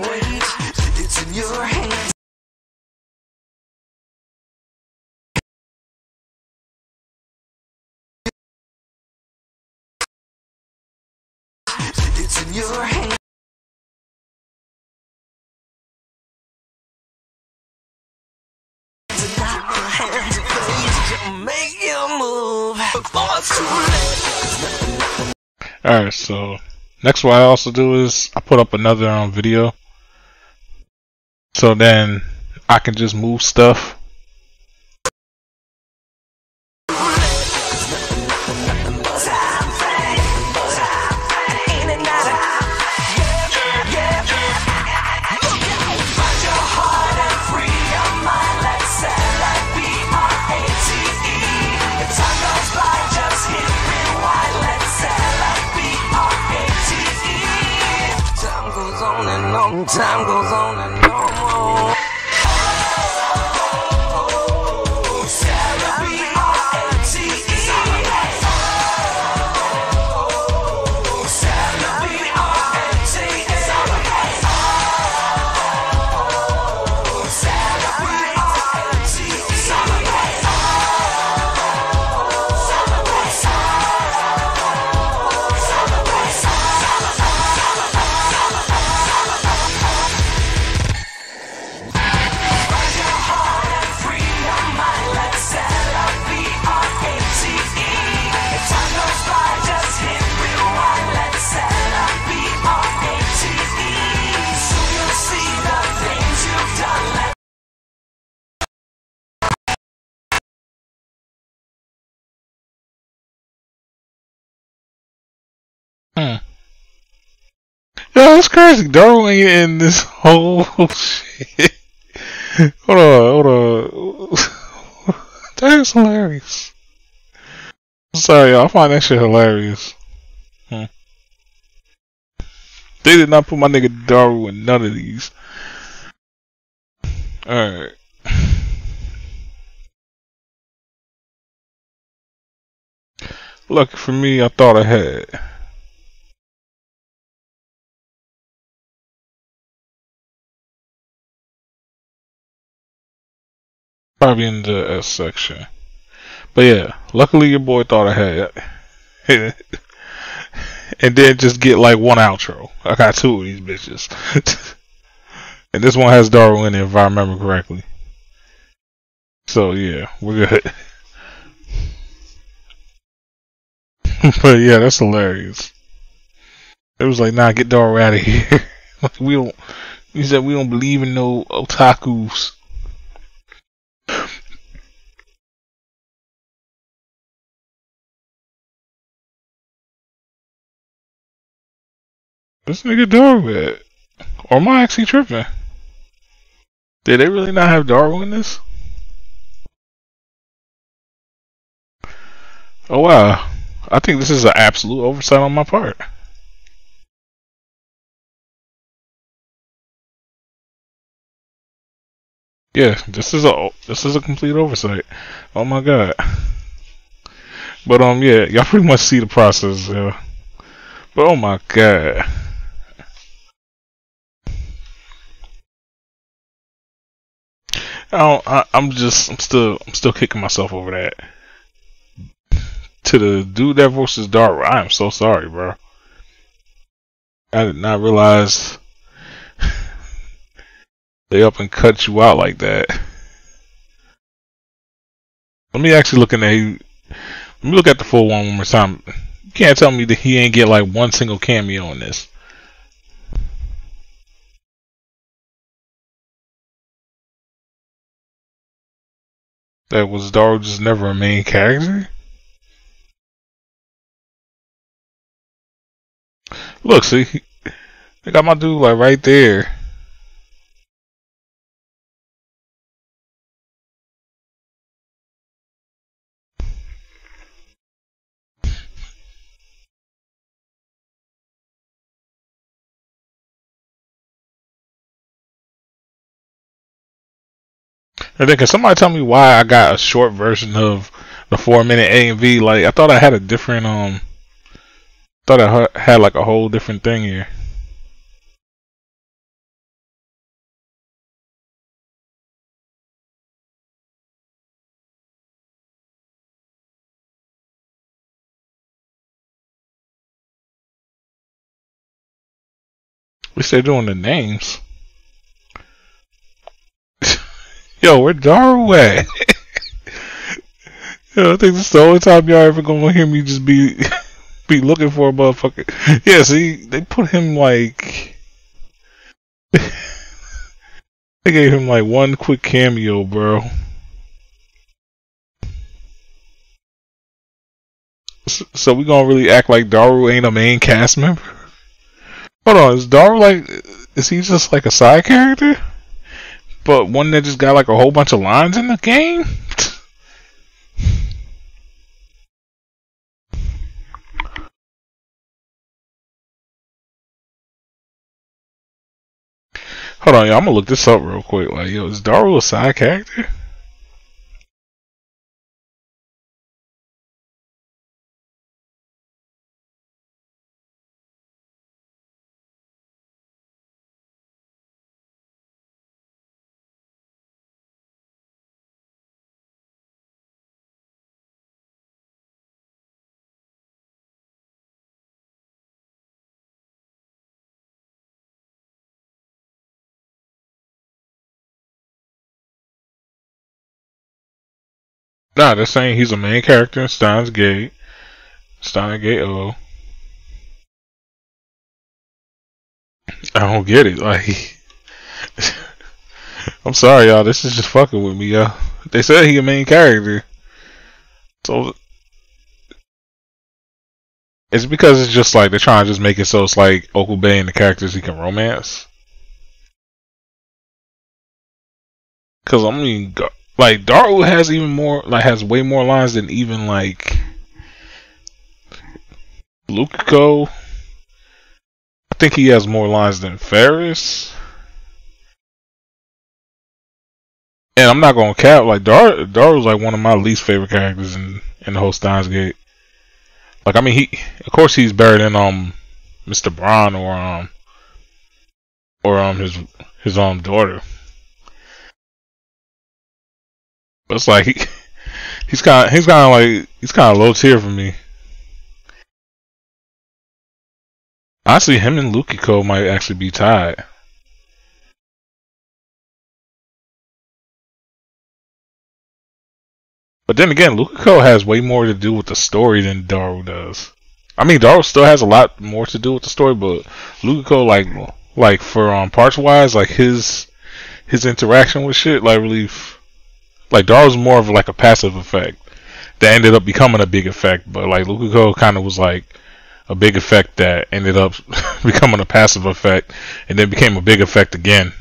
wait. It's in your hands. Your late. Alright, so next what I also do is I put up another um, video. So then I can just move stuff. Time goes on Hmm. Yo, that's crazy. Darwin ain't in this whole shit. hold on, hold on. That's hilarious. I'm sorry, y'all. I find that shit hilarious. Hmm. They did not put my nigga Daru in none of these. Alright. Lucky for me, I thought I had. Probably in the S section. But yeah, luckily your boy thought I had. it. and then just get like one outro. I got two of these bitches. and this one has Darwin in it if I remember correctly. So yeah, we're good. but yeah, that's hilarious. It was like, nah, get Darwin out of here. we don't. He said we don't believe in no otakus. This nigga Darwin. Or am I actually tripping? Did they really not have Darwin in this? Oh wow. I think this is an absolute oversight on my part. Yeah, this is a this is a complete oversight. Oh my god. But um yeah, y'all pretty much see the process, yeah. But oh my god. I I'm just, I'm still, I'm still kicking myself over that. To the dude that voices Darwin, I am so sorry, bro. I did not realize they up and cut you out like that. Let me actually look in there. Let me look at the full one one more time. You can't tell me that he ain't get like one single cameo in this. That was Darwin just never a main character? Look, see, they got my dude like right there. And then can somebody tell me why I got a short version of the four minute AMV? Like I thought I had a different um, thought I had like a whole different thing here. At least they're doing the names. Yo, where Daru at? Yo, I think this is the only time y'all ever gonna hear me just be be looking for a motherfucker. Yeah, see, they put him like they gave him like one quick cameo, bro. So we gonna really act like Daru ain't a main cast member? Hold on, is Daru like is he just like a side character? But one that just got like a whole bunch of lines in the game? Hold on, y'all. I'm gonna look this up real quick. Like, yo, is Daru a side character? Nah, they're saying he's a main character in Steins Gate. Steins Gate O. I don't get it. Like, I'm sorry, y'all. This is just fucking with me, y'all. They said he a main character, so it's because it's just like they're trying to just make it so it's like Okabe and the characters he can romance. Cause I mean, like Daru has even more, like has way more lines than even like Lukako. I think he has more lines than Ferris. And I'm not gonna cap like Dar Daru's like one of my least favorite characters in in the whole Steins Gate. Like I mean he of course he's better than um Mr. Braun or um or um his his um daughter. But it's like he he's kinda he's kinda like he's kinda low tier for me. Honestly him and Lukako might actually be tied. But then again, Lukako has way more to do with the story than Daru does. I mean, Daru still has a lot more to do with the story, but Lukako, like, like for um parts wise, like his his interaction with shit, like really, f- Dar was more of like a passive effect that ended up becoming a big effect, but like Lukako kind of was like a big effect that ended up becoming a passive effect, and then became a big effect again.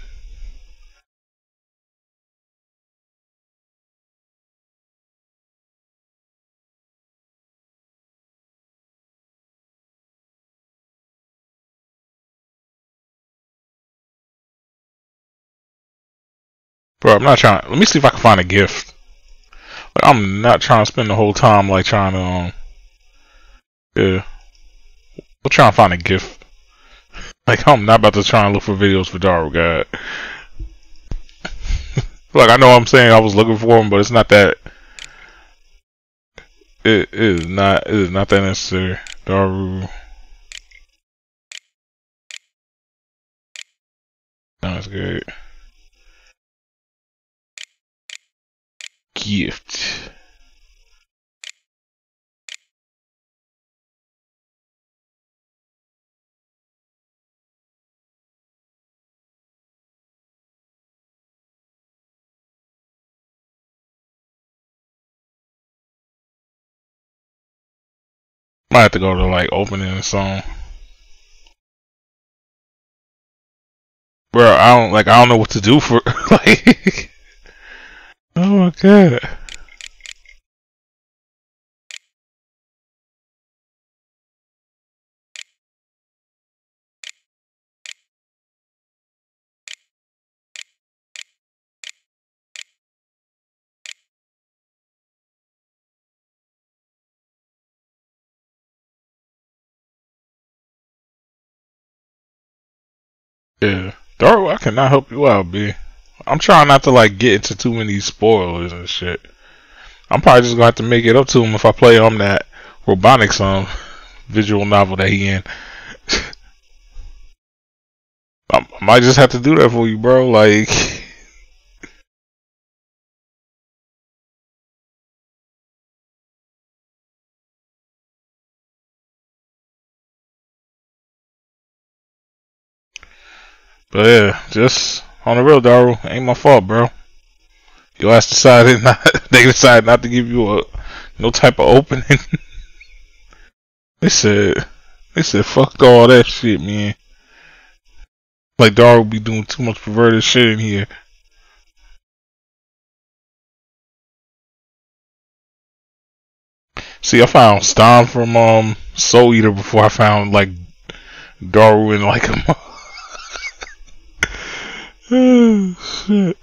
Bro, I'm not trying. Let me see if I can find a gift. Like, I'm not trying to spend the whole time like trying to. Um, yeah, we'll try and find a gift. Like I'm not about to try and look for videos for Daru God. like I know I'm saying I was looking for them, but it's not that. It is not. It is not that necessary. Daru. Sounds good. Gift. Might have to go to like opening a song. Bro, I don't like I don't know what to do for like Oh my god. Yeah. Daru, I cannot help you out, B. I'm trying not to like get into too many spoilers and shit. I'm probably just gonna have to make it up to him if I play on that robotics um visual novel that he in. I I might just have to do that for you, bro. Like, but yeah, just on the real, Daru, ain't my fault, bro. Your ass decided not. They decided not to give you a no type of opening. they said, they said, fuck all that shit, man. Like Daru be doing too much perverted shit in here. See, I found Stom from um Soul Eater before I found like Daru and like a. Oh, shit.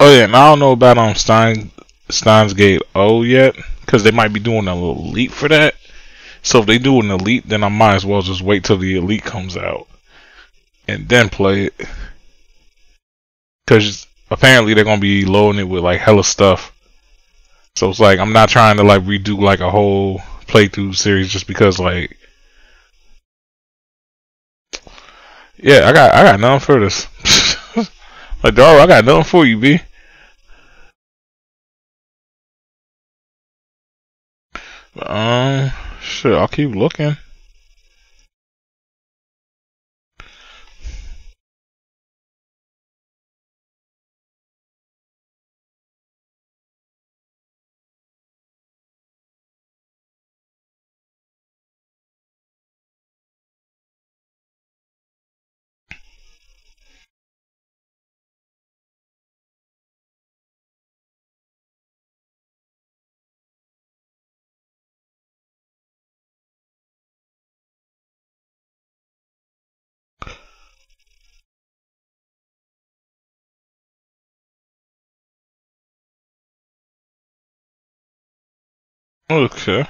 Oh yeah, and I don't know about um Stein Steins Gate O yet, because they might be doing a little leap for that. So if they do an elite, then I might as well just wait till the elite comes out and then play it. Because apparently they're gonna be loading it with like hella stuff. So it's like I'm not trying to like redo like a whole playthrough series just because like yeah I got I got nothing for this. like dog, I got nothing for you, B. Um, shit, I'll keep looking. Oh, okay. Alright,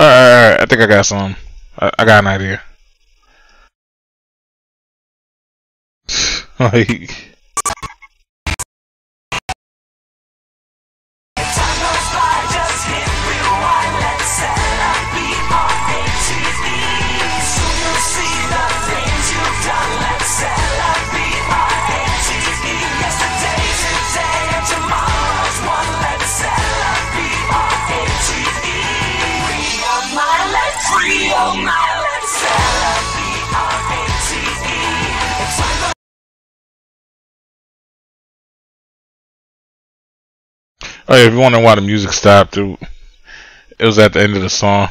alright, alright. I think I got some. I, I got an idea. like, oh if you wondering why the music stopped, it was at the end of the song.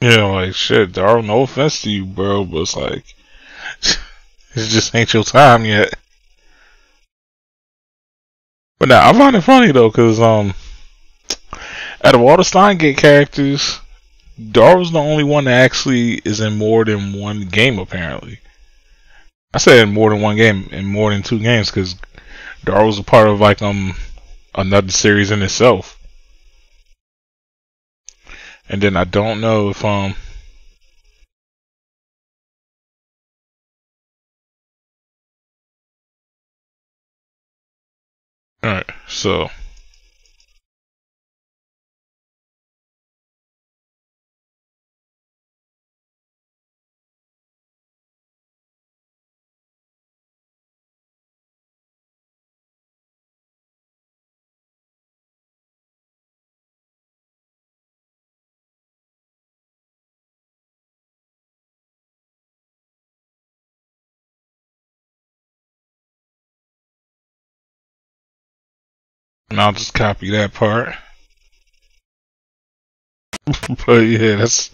Yeah, like shit, Daru, no offense to you, bro, but it's like it just ain't your time yet. But now I find it funny though, cause um, out of all the Steins Gate characters, Daru's the only one that actually is in more than one game. Apparently, I said in more than one game, in more than two games, cause Daru was a part of like um another series in itself. And then I don't know if um Alright, so and I'll just copy that part. but yeah, that's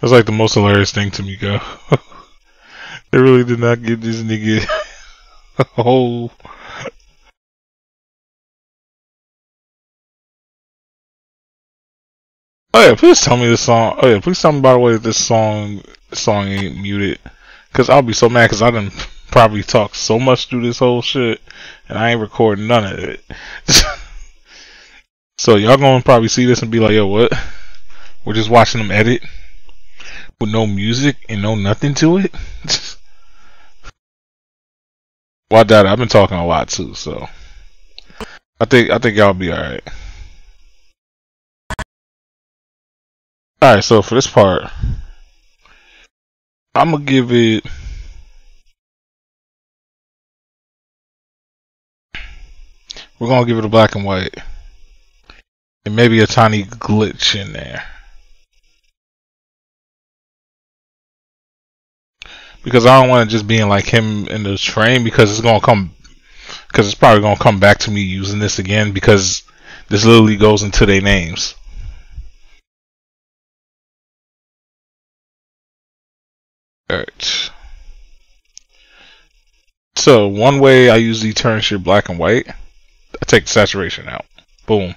that's like the most hilarious thing to me, go. they really did not give this nigga a whole Oh yeah, please tell me this song. Oh yeah, please tell me by the way this song song ain't muted, cause I'll be so mad cause I done probably talked so much through this whole shit, and I ain't recording none of it. So y'all gonna probably see this and be like, yo, what? We're just watching them edit with no music and no nothing to it. well, I. I've been talking a lot too, so I think I think y'all be all right. Alright, so for this part, I'm gonna give it. We're gonna give it a black and white, and maybe a tiny glitch in there. Because I don't want it just being like him in the train because it's gonna come, because it's probably gonna come back to me using this again because this literally goes into their names. Alright. So, one way I usually turn shit black and white, I take the saturation out. Boom.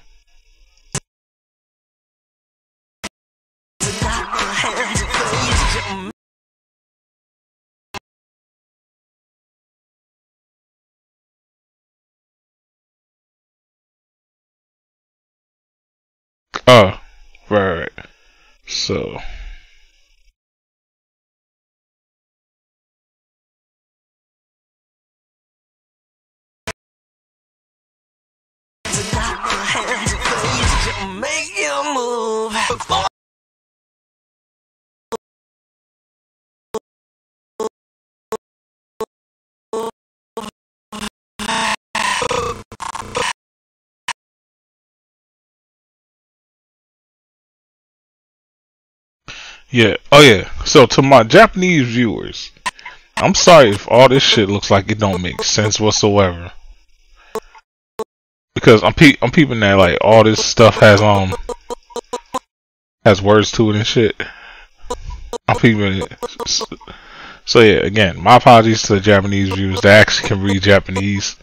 Oh, right, right. So. Make you move. Yeah. Oh yeah. So to my Japanese viewers, I'm sorry if all this shit looks like it don't make sense whatsoever. Because I'm pe I'm peeping that like all this stuff has um has words to it and shit. I'm peeping it. So yeah, again, my apologies to the Japanese viewers that actually can read Japanese,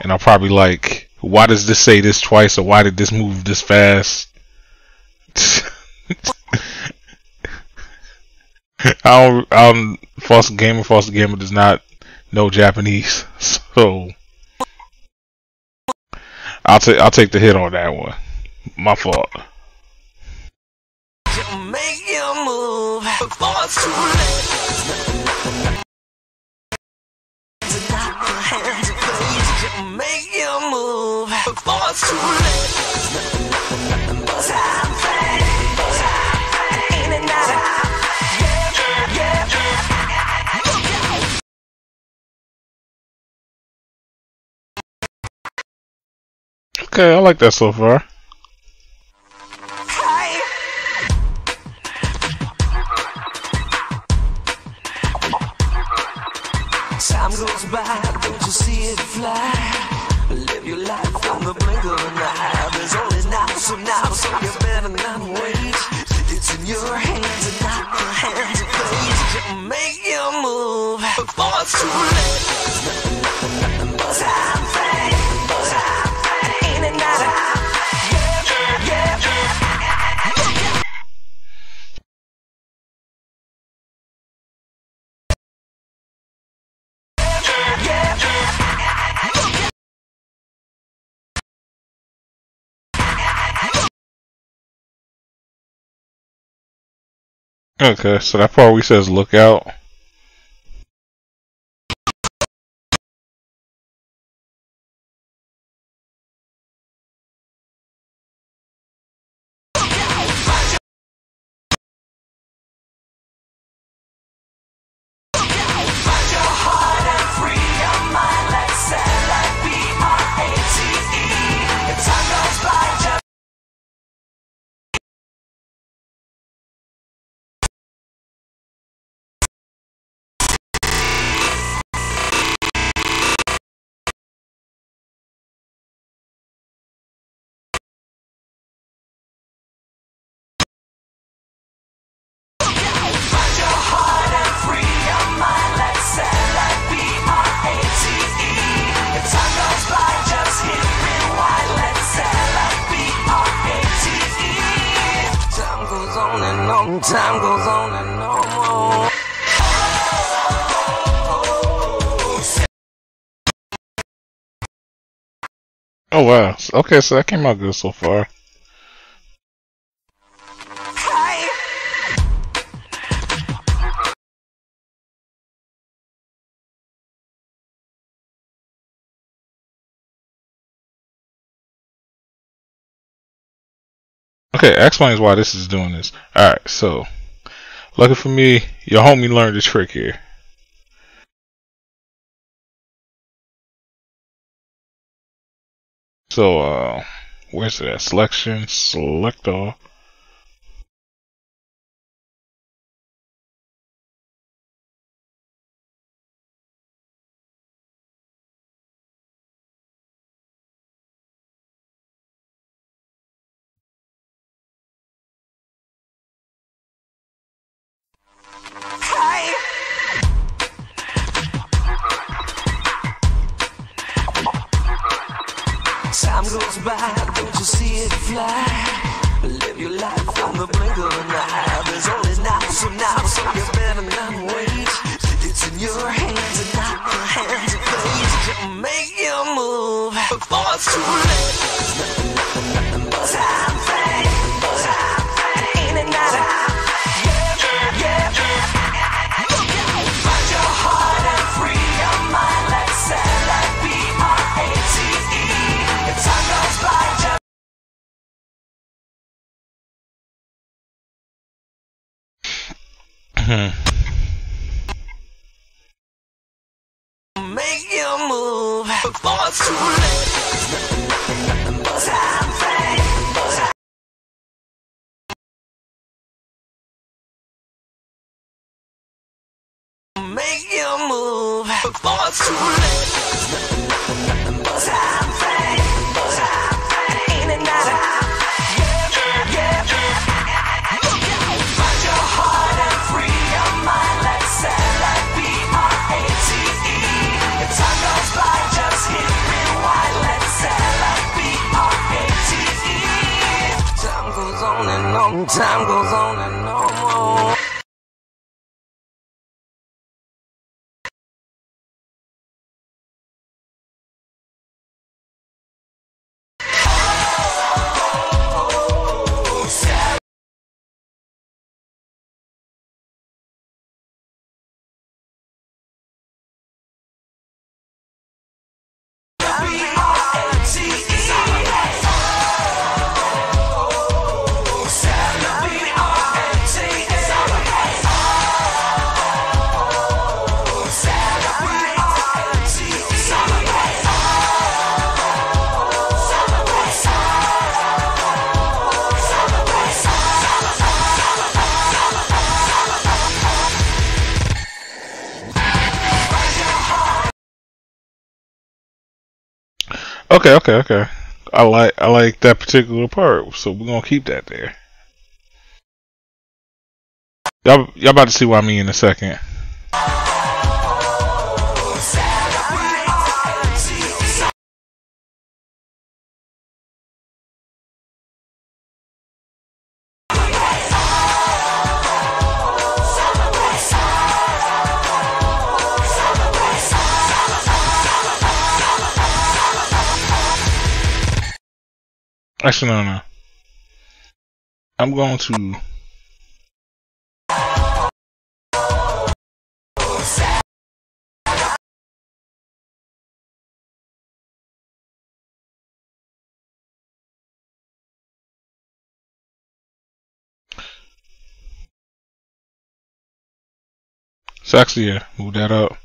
and I'm probably like, why does this say this twice, or why did this move this fast? I don't, I'm Foster Gamer. Foster Gamer does not know Japanese, so I'll take I'll take the hit on that one. My fault. Make you move before it's too late. Okay, I like that so far. Time goes by, don't you see it fly? Live your life the blink of an eye. There's only now, so now, so you better not wait. It's in your hands and not hands. Make you move before it's too late. Buzz Okay, so that part he says look out. Oh wow. Okay, so that came out good so far. Hi. Okay, explains why this is doing this. Alright, so lucky for me, your homie learned the trick here. So, uh, where's that? Selection, select all. Okay, okay, okay. I like I like that particular part, so we're gonna keep that there. Y'all y'all about to see what I mean in a second. Actually, no, no. I'm going to. So actually, yeah, move that up.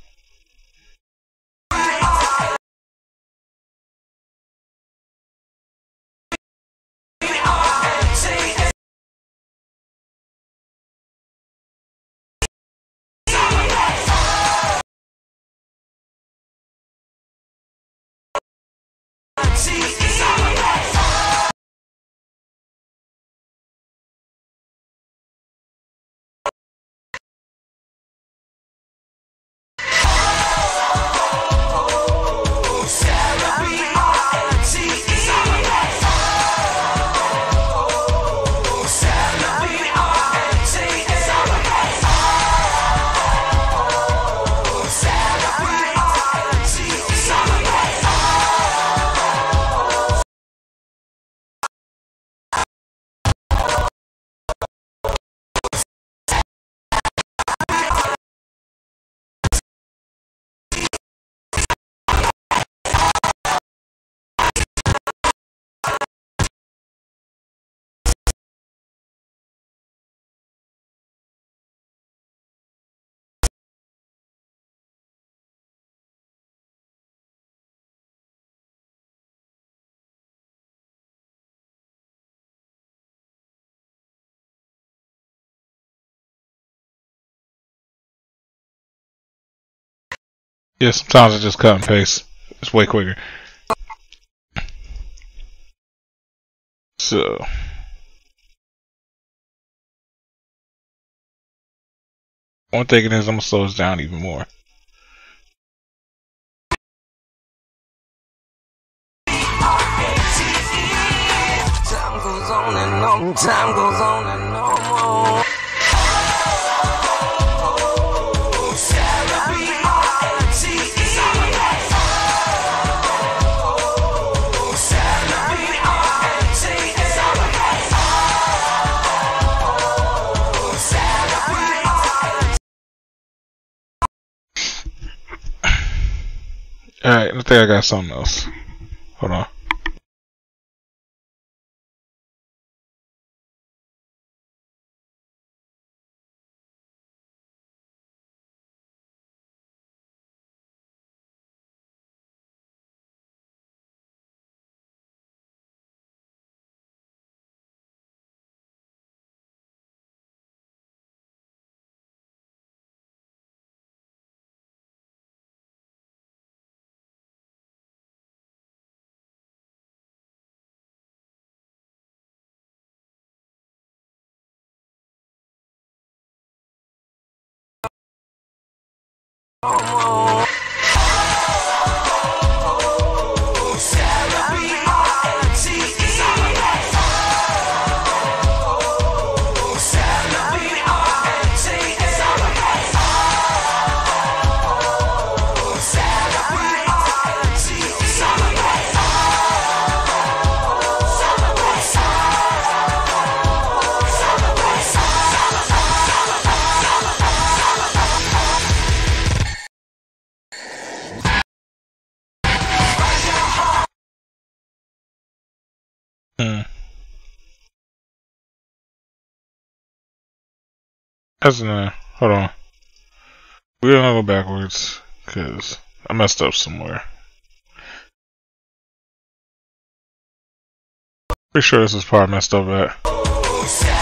Yeah, sometimes I just cut and paste. It's way quicker. So. One thing is, I'm gonna slow this down even more. Time goes on and on, time goes on and on. Alright, I think I got something else. Hold on. Hmm. That's no. Uh, hold on. We're gonna go backwards because I messed up somewhere. Pretty sure this is part I messed up at. Oh,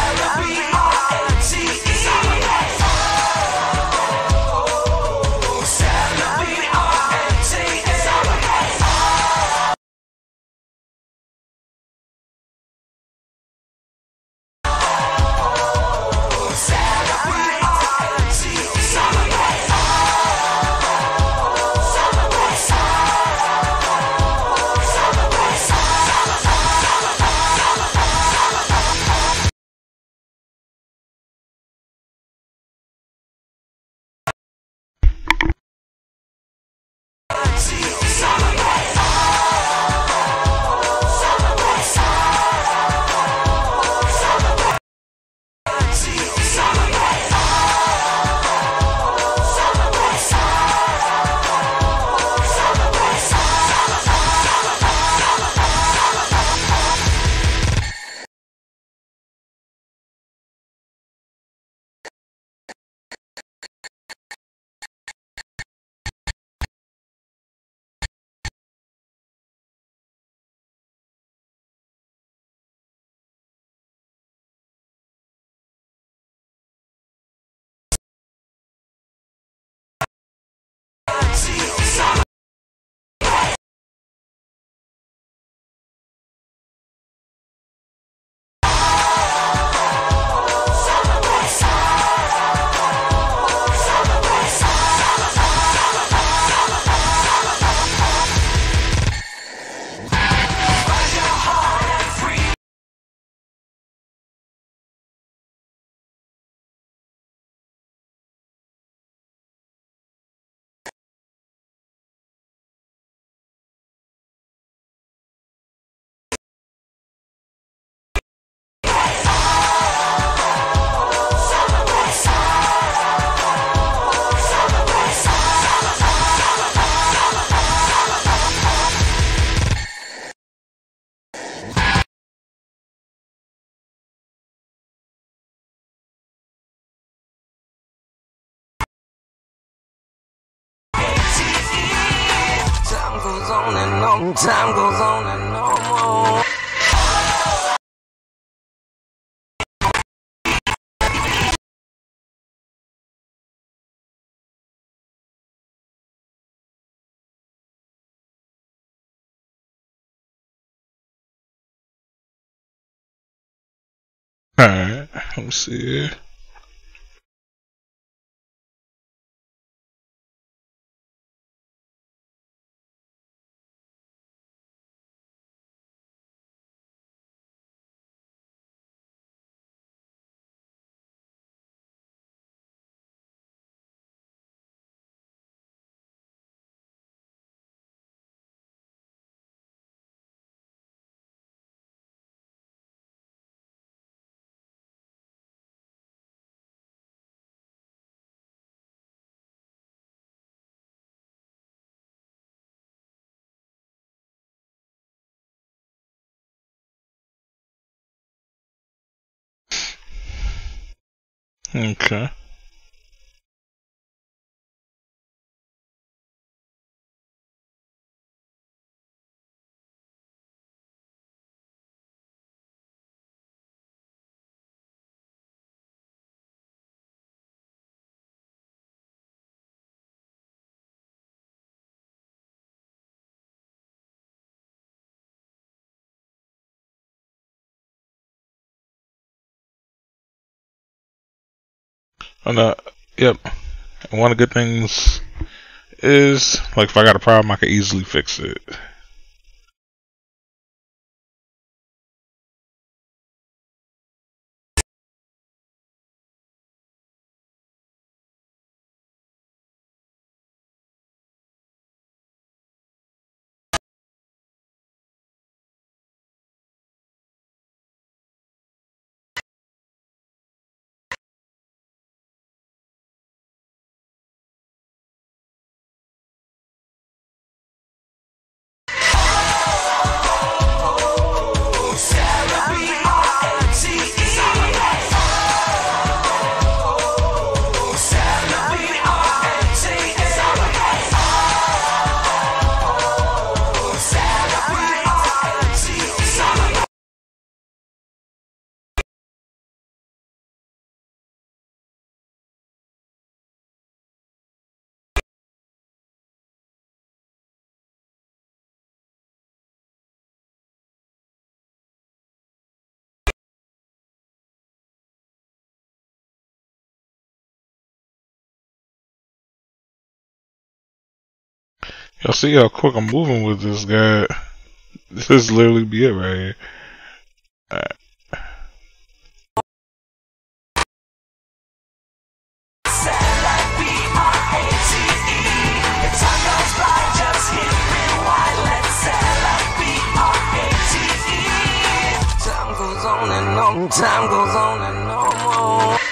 time goes on and on. Alright, let me see. Okay. Uh, yep. And one of the good things is, like, if I got a problem, I can easily fix it. Y'all see how quick I'm moving with this guy? This is literally be it right here. Time goes on and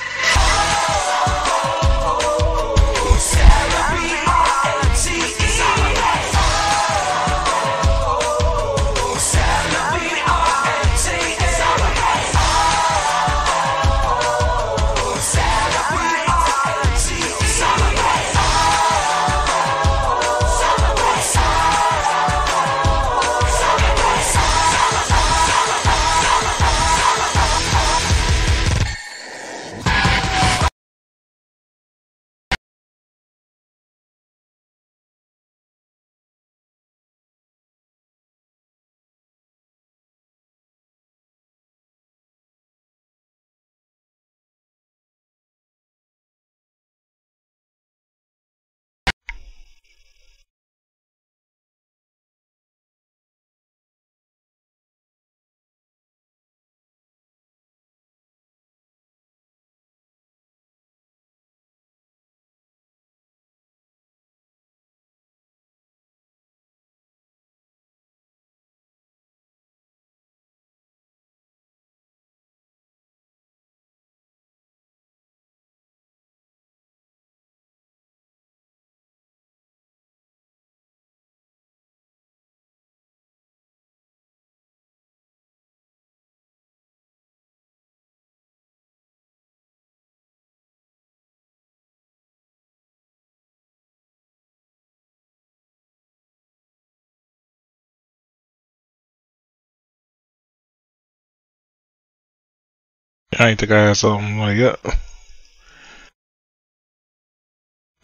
I think I had something like.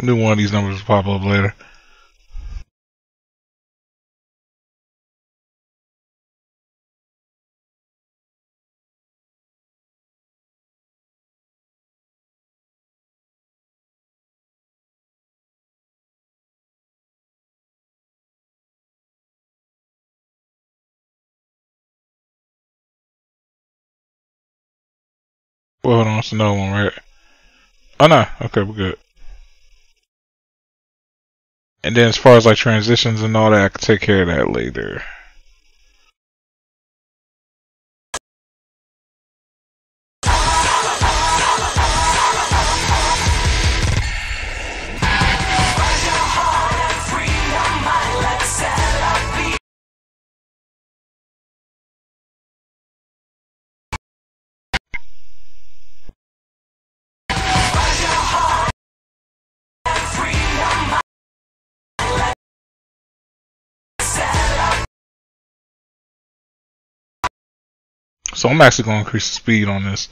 I knew one of these numbers would pop up later. It's another one, right? Oh no, okay, we're good. And then as far as like transitions and all that, I can take care of that later. So I'm actually going to increase the speed on this.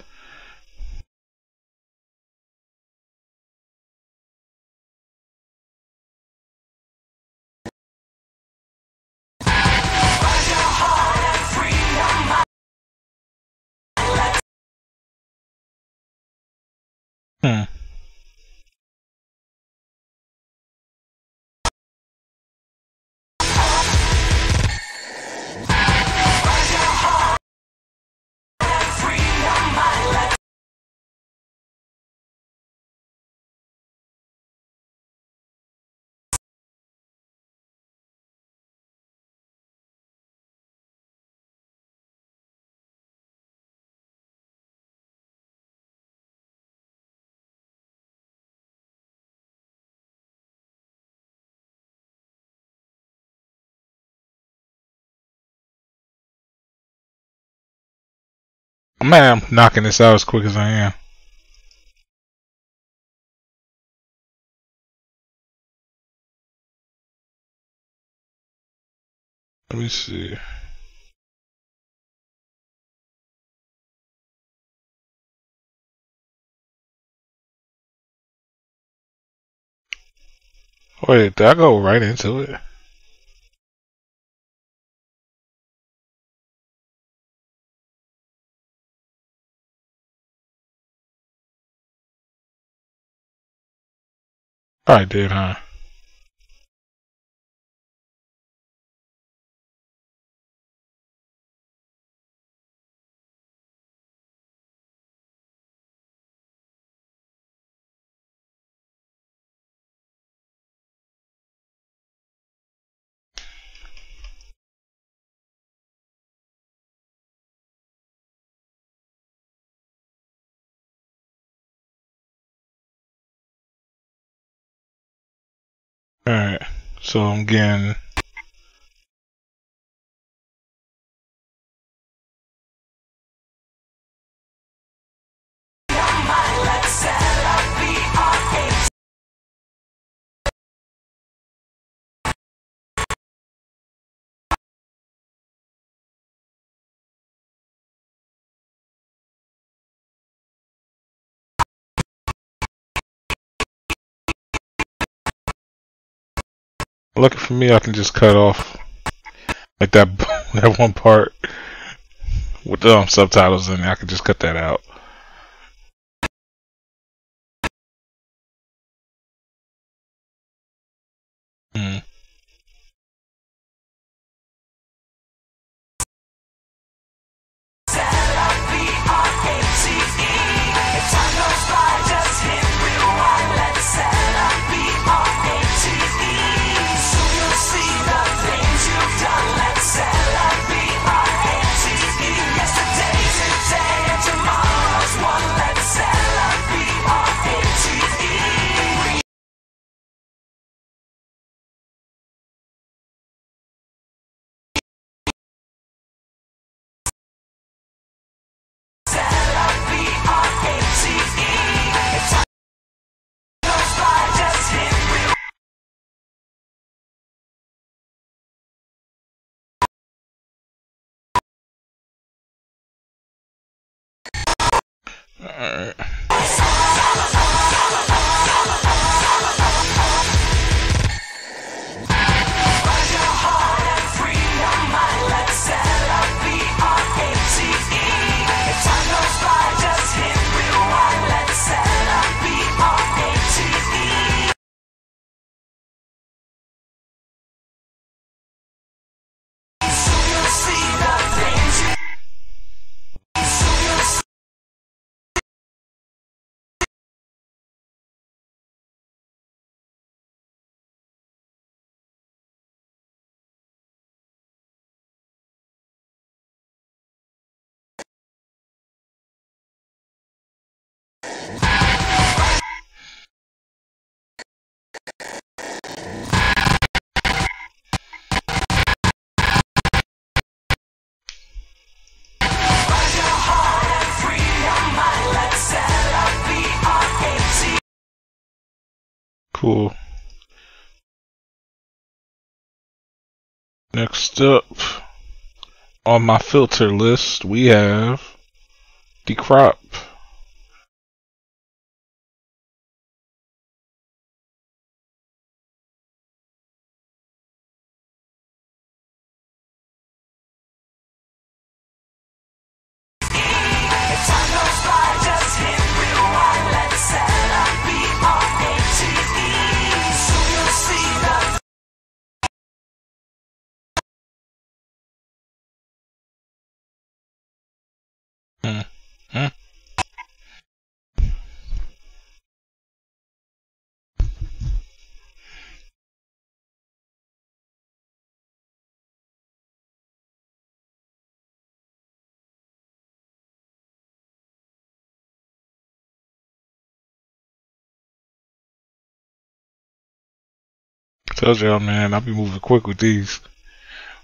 Man, I'm knocking this out as quick as I am. Let me see. Wait, did I go right into it? I did, huh? Alright, so I'm getting Lucky for me, I can just cut off like that that one part with the um, subtitles in. I can just cut that out. Cool. Next up on my filter list, we have Decrop. Time Told y'all, man, I'll be moving quick with these.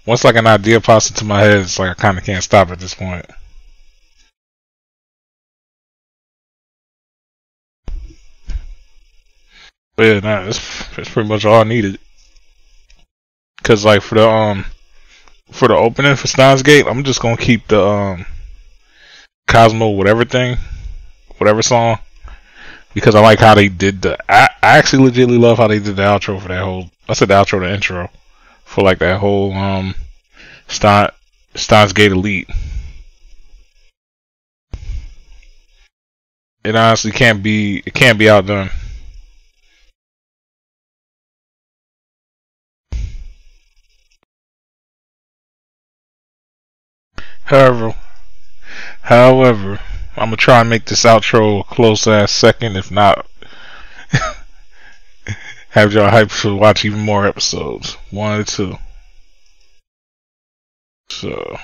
Once like an idea pops into my head, it's like I kind of can't stop at this point. But yeah, nah, that's, that's pretty much all I needed. Cause like for the um for the opening for Steins Gate, I'm just gonna keep the um Cosmo whatever thing, whatever song, because I like how they did the. I, I actually legitimately love how they did the outro for that whole. I said the outro, the intro for like that whole um Stein Steins Gate Elite. It honestly can't be. It can't be outdone. However, however, I'm gonna try and make this outro a close ass second. If not, have y'all hyped to watch even more episodes, one or two. So.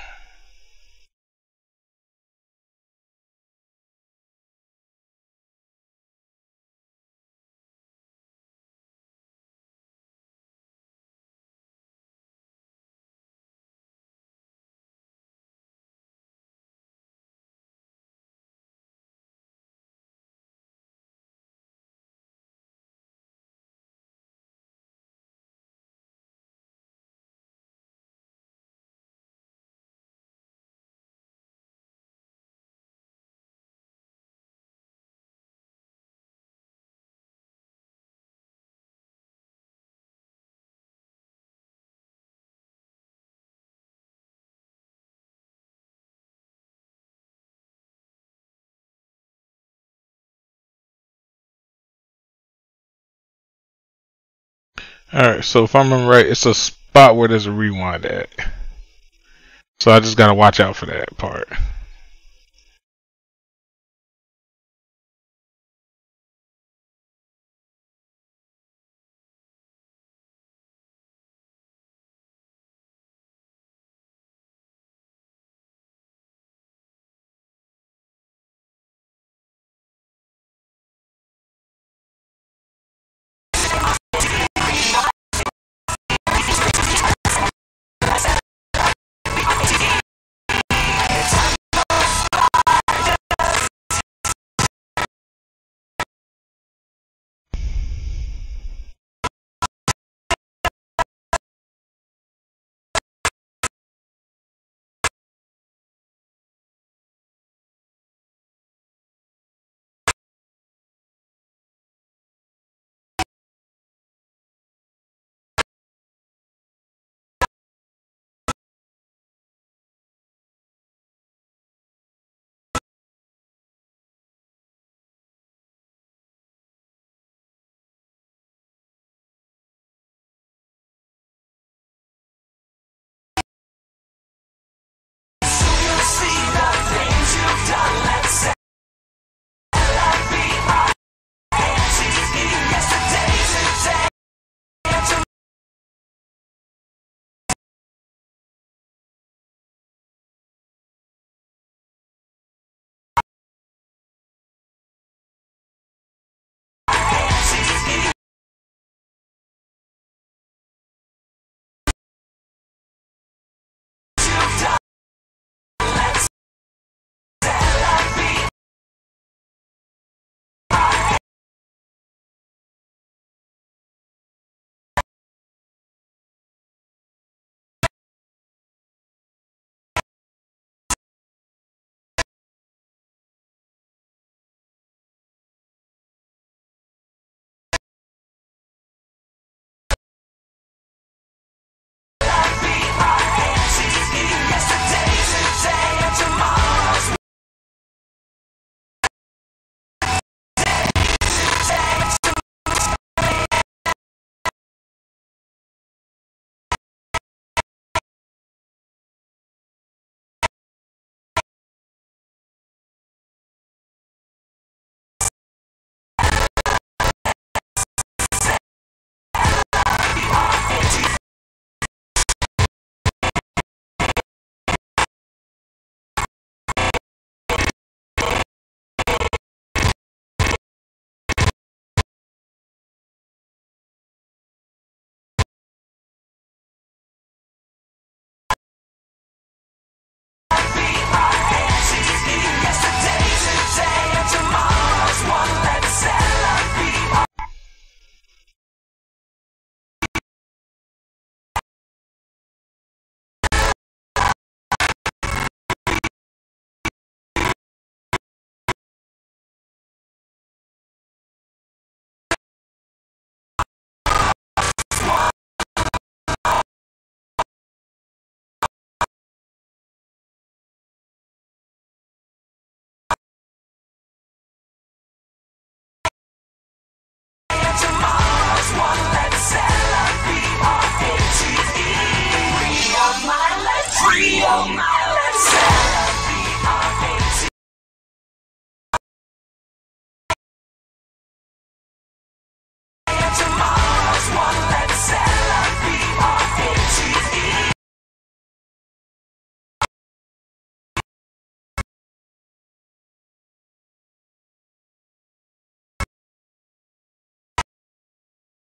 Alright, so if I remember right, it's a spot where there's a rewind at. So I just gotta watch out for that part.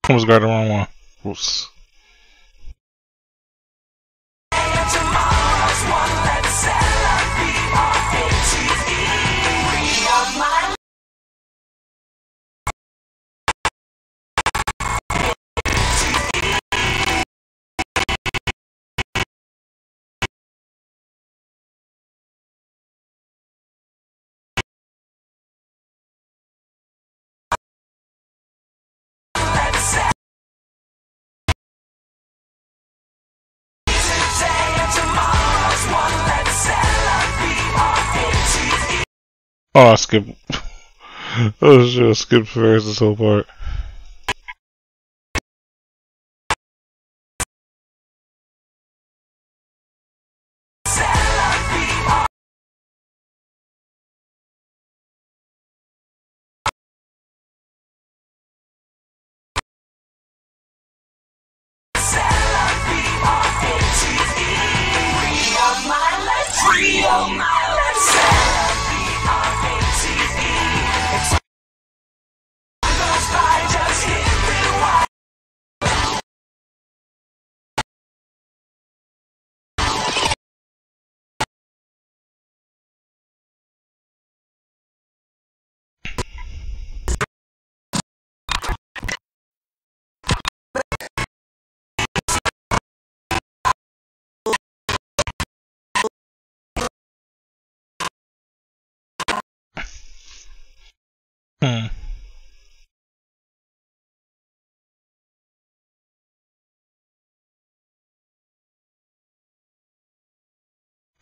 Almost got the wrong Oh, I skipped. oh shit, I skipped first this whole part.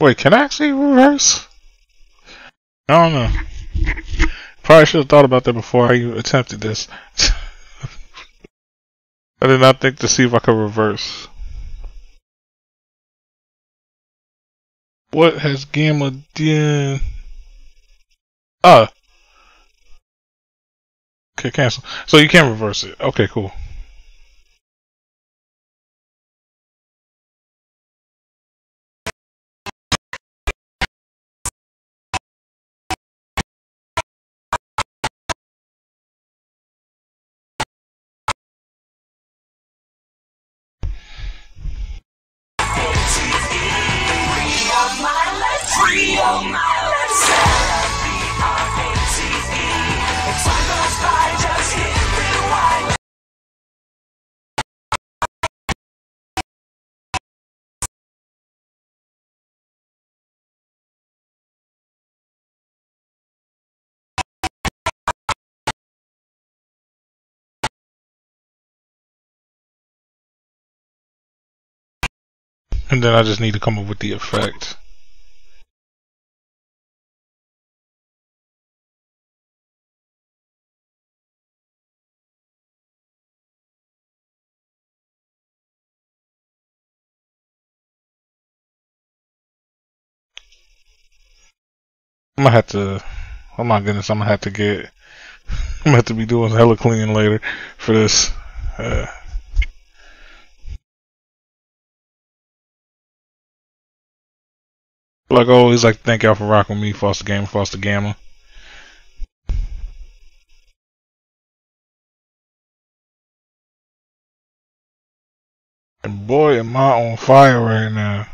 Wait, can I actually reverse? I don't know. Probably should have thought about that before I attempted this. I did not think to see if I could reverse. What has Gama done? Ah. Okay, cancel. So you can reverse it. Okay, cool. And then I just need to come up with the effect. I'm gonna have to. Oh my goodness, I'm gonna have to get. I'm gonna have to be doing hella clean later for this. Uh, like always, like thank y'all for rocking me, Foster Gamer, Foster Gama. And boy, am I on fire right now.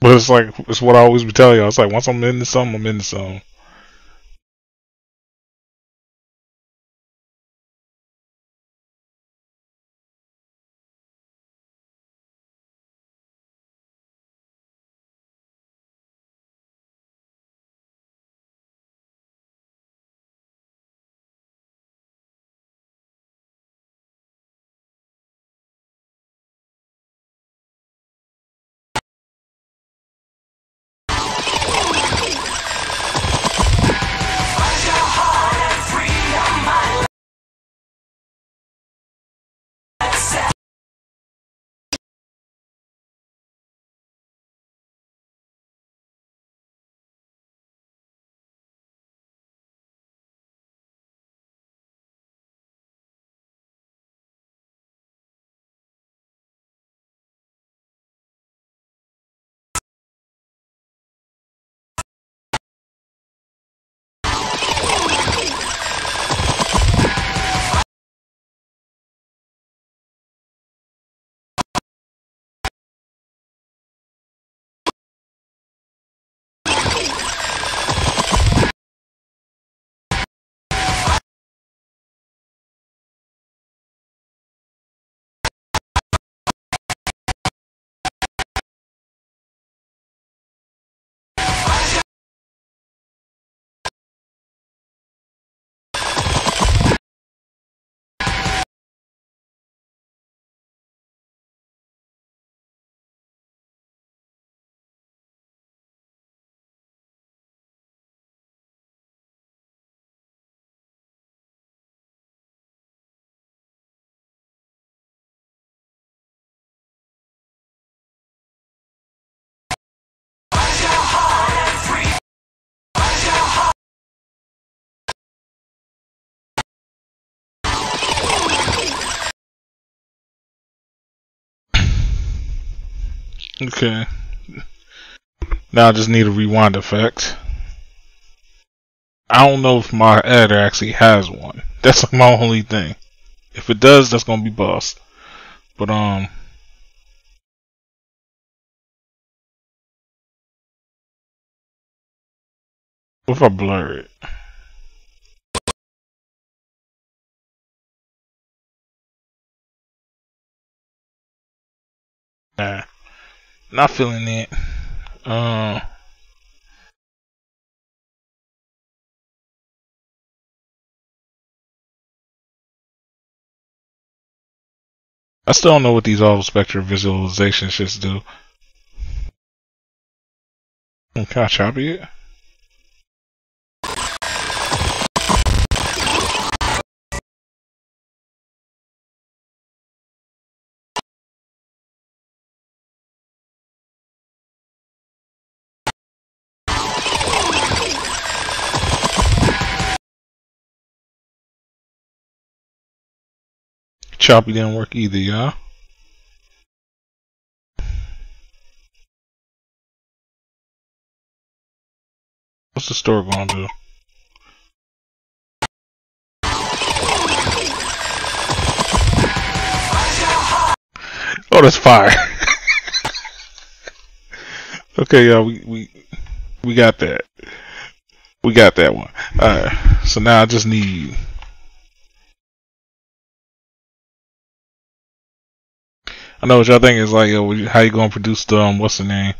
But it's like it's what I always be telling y'all. It's like once I'm into something, I'm into something. Okay. Now I just need a rewind effect. I don't know if my editor actually has one. That's like my only thing. If it does, that's gonna be boss. But um What if I blur it? Nah. Not feeling it. Uh I still don't know what these audio spectrum visualization shits do. Can I copy it? Choppy didn't work either, y'all. What's the store gonna do? Oh, that's fire. okay, y'all, we, we we got that. We got that one. Alright, so now I just need I know what y'all think is like, yo, how you gonna produce the um, what's the name?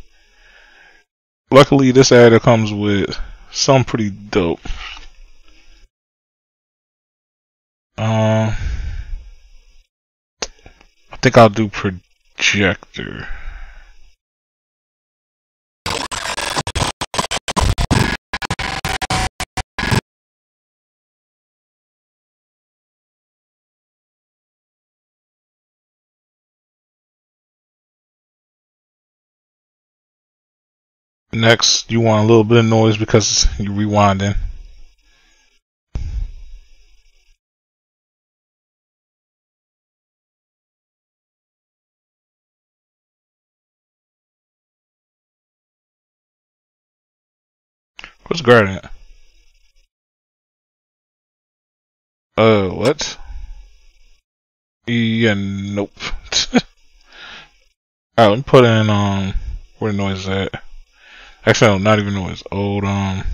Luckily, this editor comes with some pretty dope. Um, I think I'll do projector. Next, you want a little bit of noise because you're rewinding. What's gradient? Uh, what? Yeah, nope. Alright, let me put in, um, where the noise is at. Actually, I don't not even noise. Old, um...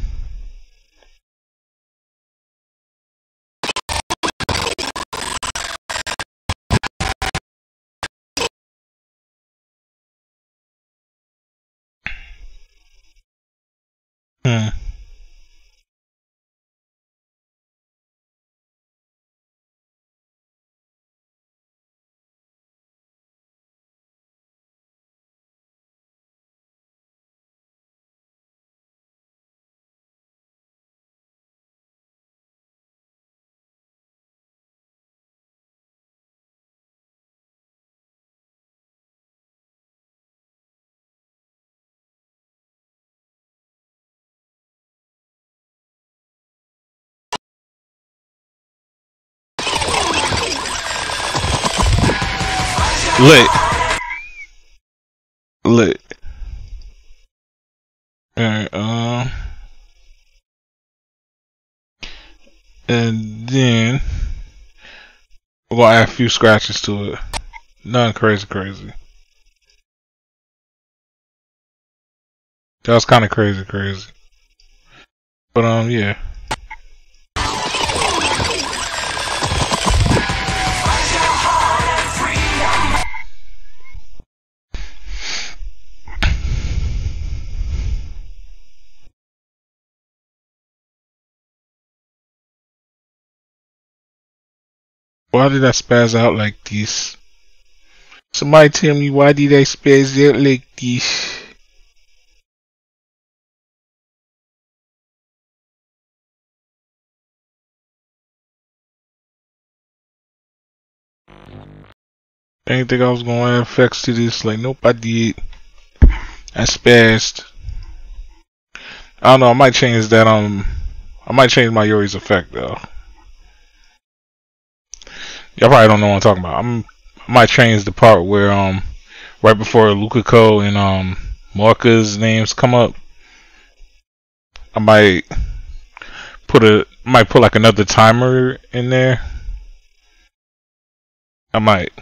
Lit. Lit. Alright, um. And then gonna add a few scratches to it. Nothing crazy, crazy. That was kind of crazy, crazy. But um, yeah. Why did I spaz out like this? Somebody tell me why did I spaz out like this? I didn't think I was gonna add effects to this. Like, nope, I did. I spazzed. I don't know. I might change that. Um, I might change my Yuri's effect though. Y'all probably don't know what I'm talking about. I'm, I might change the part where um right before Cole and um Marca's names come up, I might put a might put like another timer in there. I might.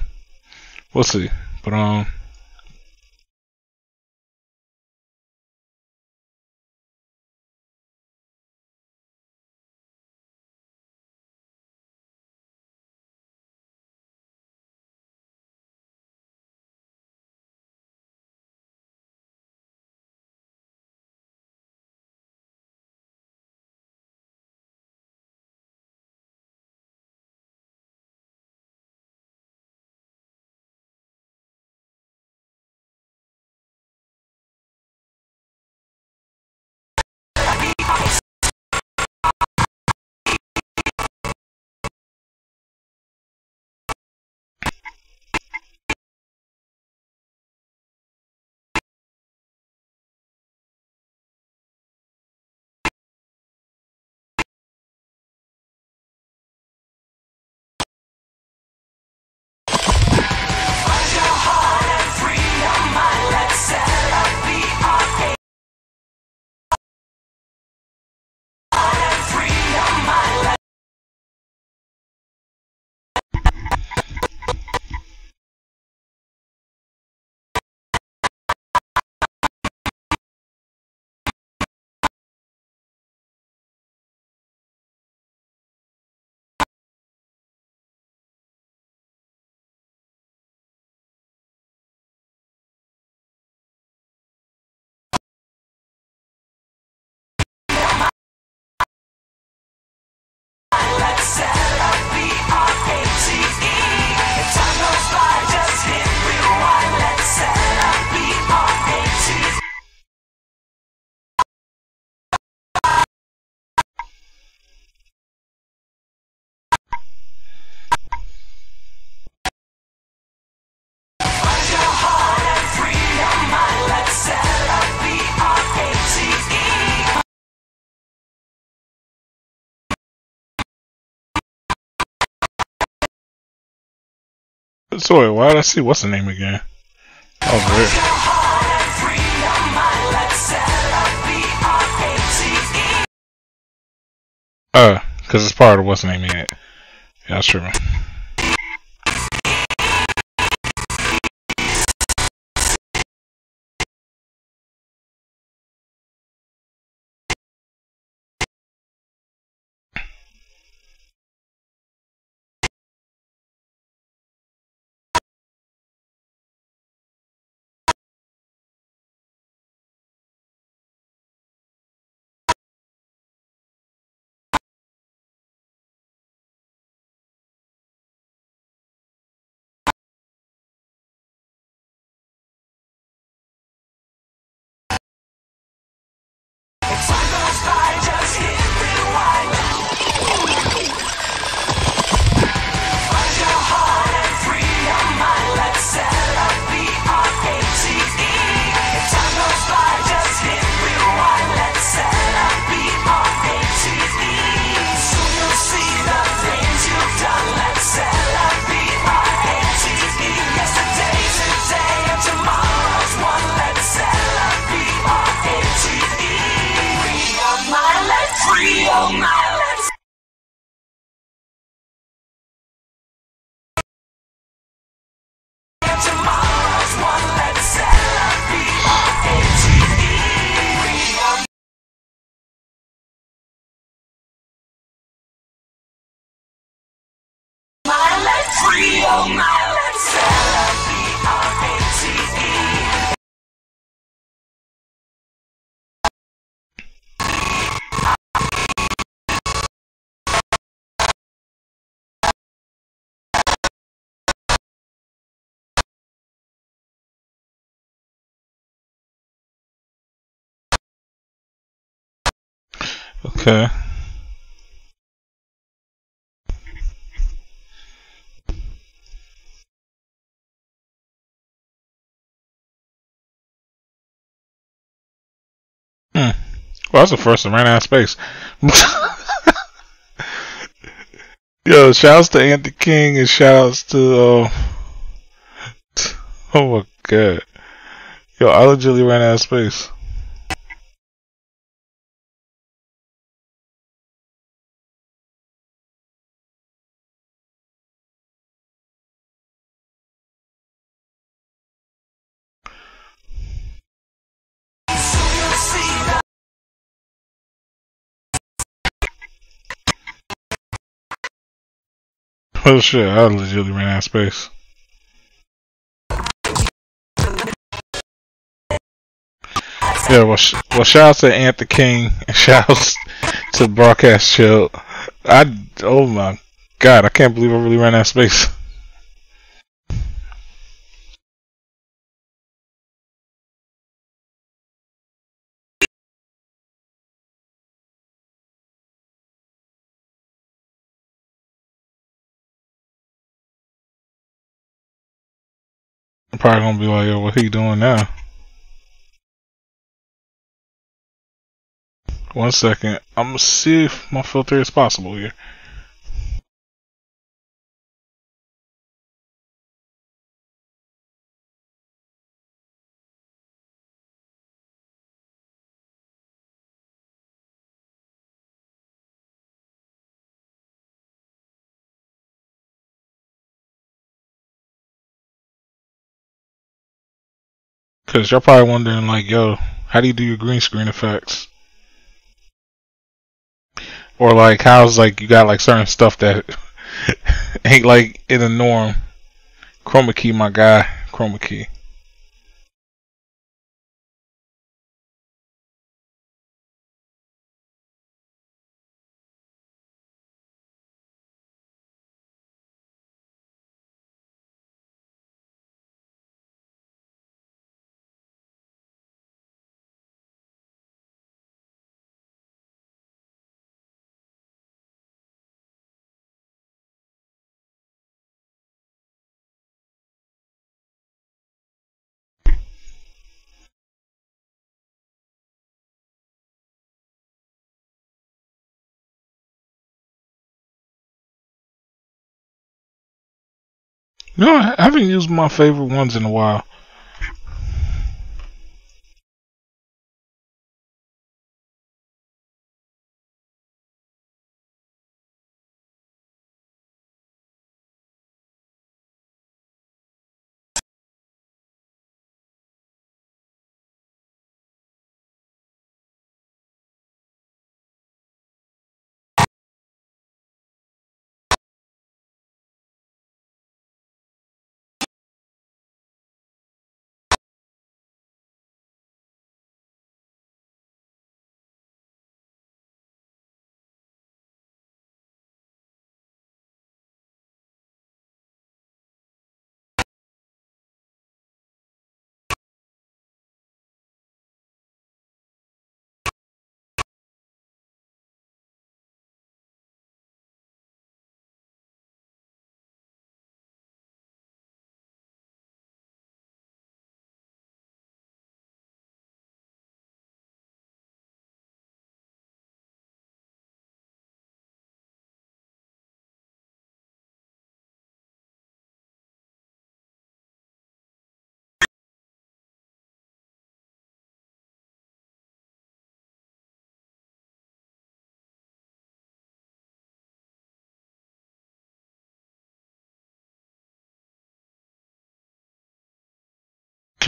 We'll see. But um Sorry, why did I see what's the name again? Oh, great. Uh, because it's part of what's name yet. Yeah, that's Okay. Hmm. Well, that's the first that ran out of space. Yo, shouts to Anthony King and shouts to uh, oh my god. Yo, I legitimately ran out of space. Oh shit, I legitimately ran out of space. Yeah, well, sh well, shout out to Ant the King and shout out to Broadcast Chill. I, oh my god, I can't believe I really ran out of space. I'm probably gonna be like, yo, what he doing now? One second. I'm gonna see if my filter is possible here. Cause y'all probably wondering like, yo, how do you do your green screen effects? Or like, how's like you got like certain stuff that ain't like in the norm. Chroma key, my guy, chroma key. No, I haven't used my favorite ones in a while.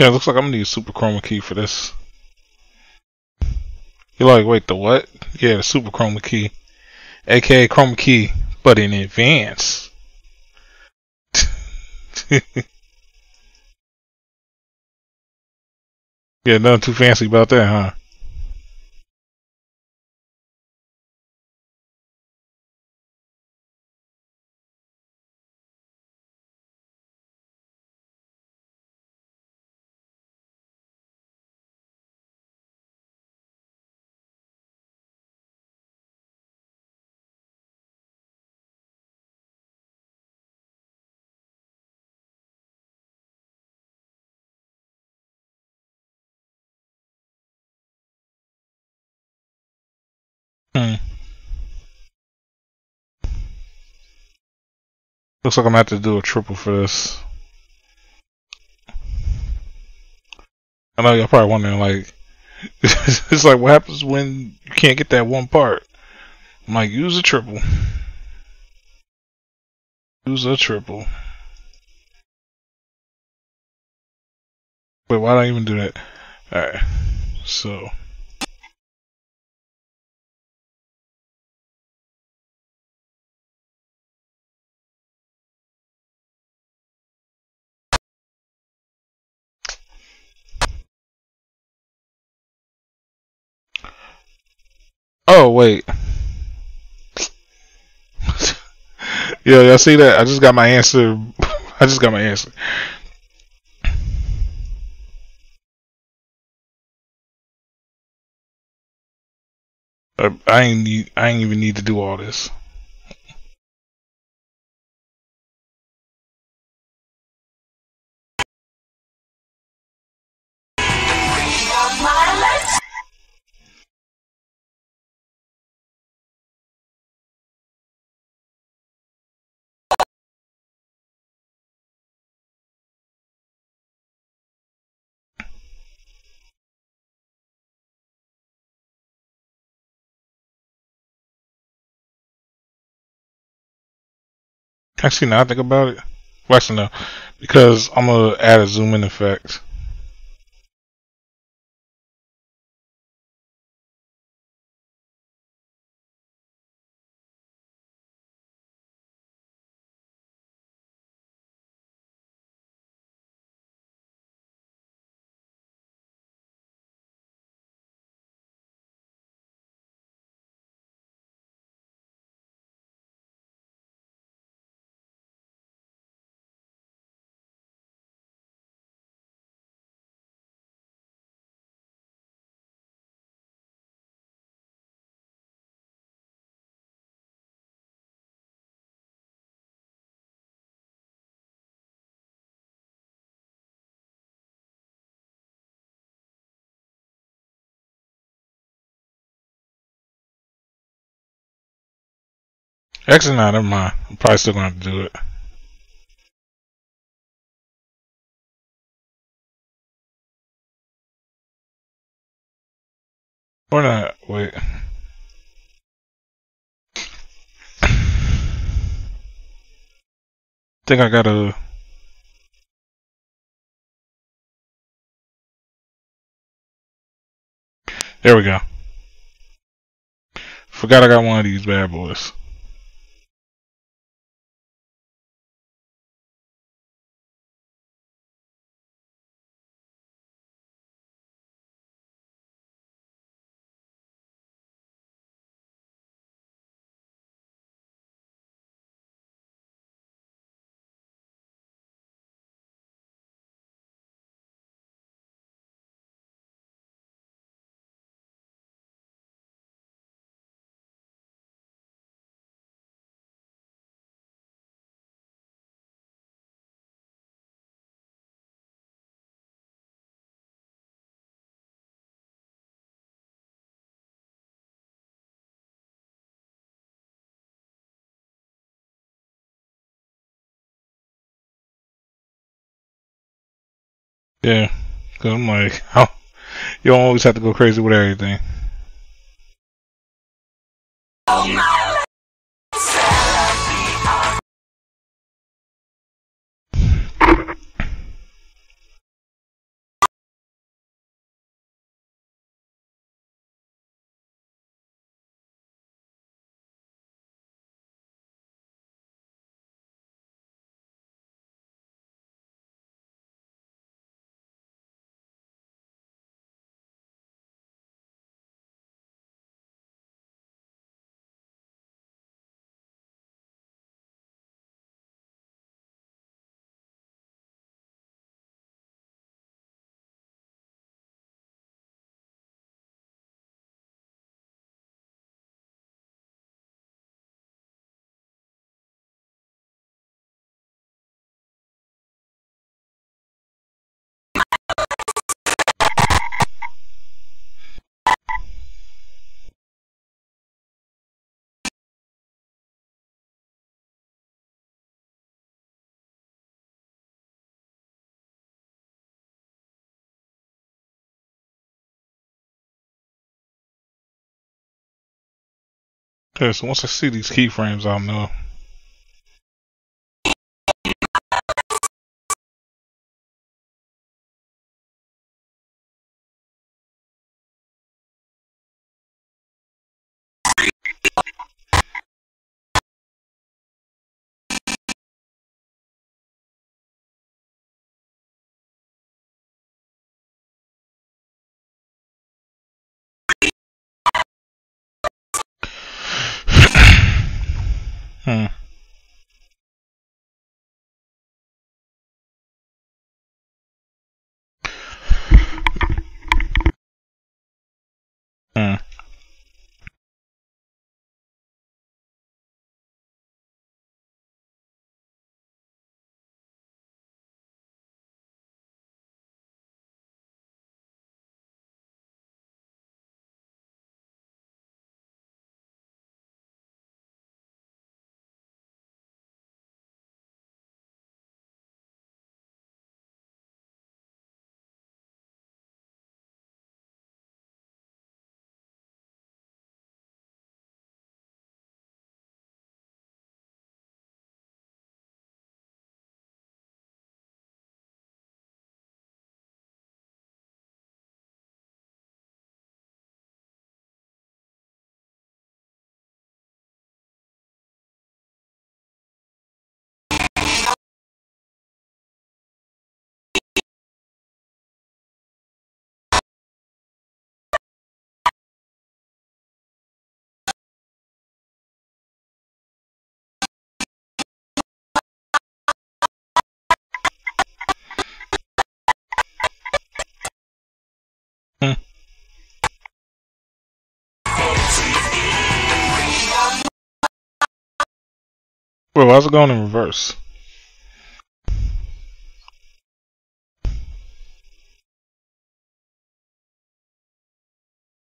Okay, looks like I'm gonna need a super chroma key for this. You're like, wait, the what? Yeah, the super chroma key. AKA chroma key, but in advance. yeah, nothing too fancy about that, huh? Looks like I'm gonna have to do a triple for this. I know y'all probably wondering, like, it's like what happens when you can't get that one part? I'm like, use a triple. Use a triple. Wait, why did I even do that? Alright, so. Oh wait. Yo, y'all see that? I just got my answer. I just got my answer. I, I ain't need, I ain't even need to do all this. Actually, now I think about it. Well, actually, no, because I'm gonna add a zoom in effect. Actually, no, never mind. I'm probably still gonna have to do it. Or not. Wait. think I gotta. There we go. Forgot I got one of these bad boys. Yeah, cause I'm like, oh, you don't always have to go crazy with everything. Oh Okay, so once I see these keyframes, I'll know. Wait, why's it going in reverse?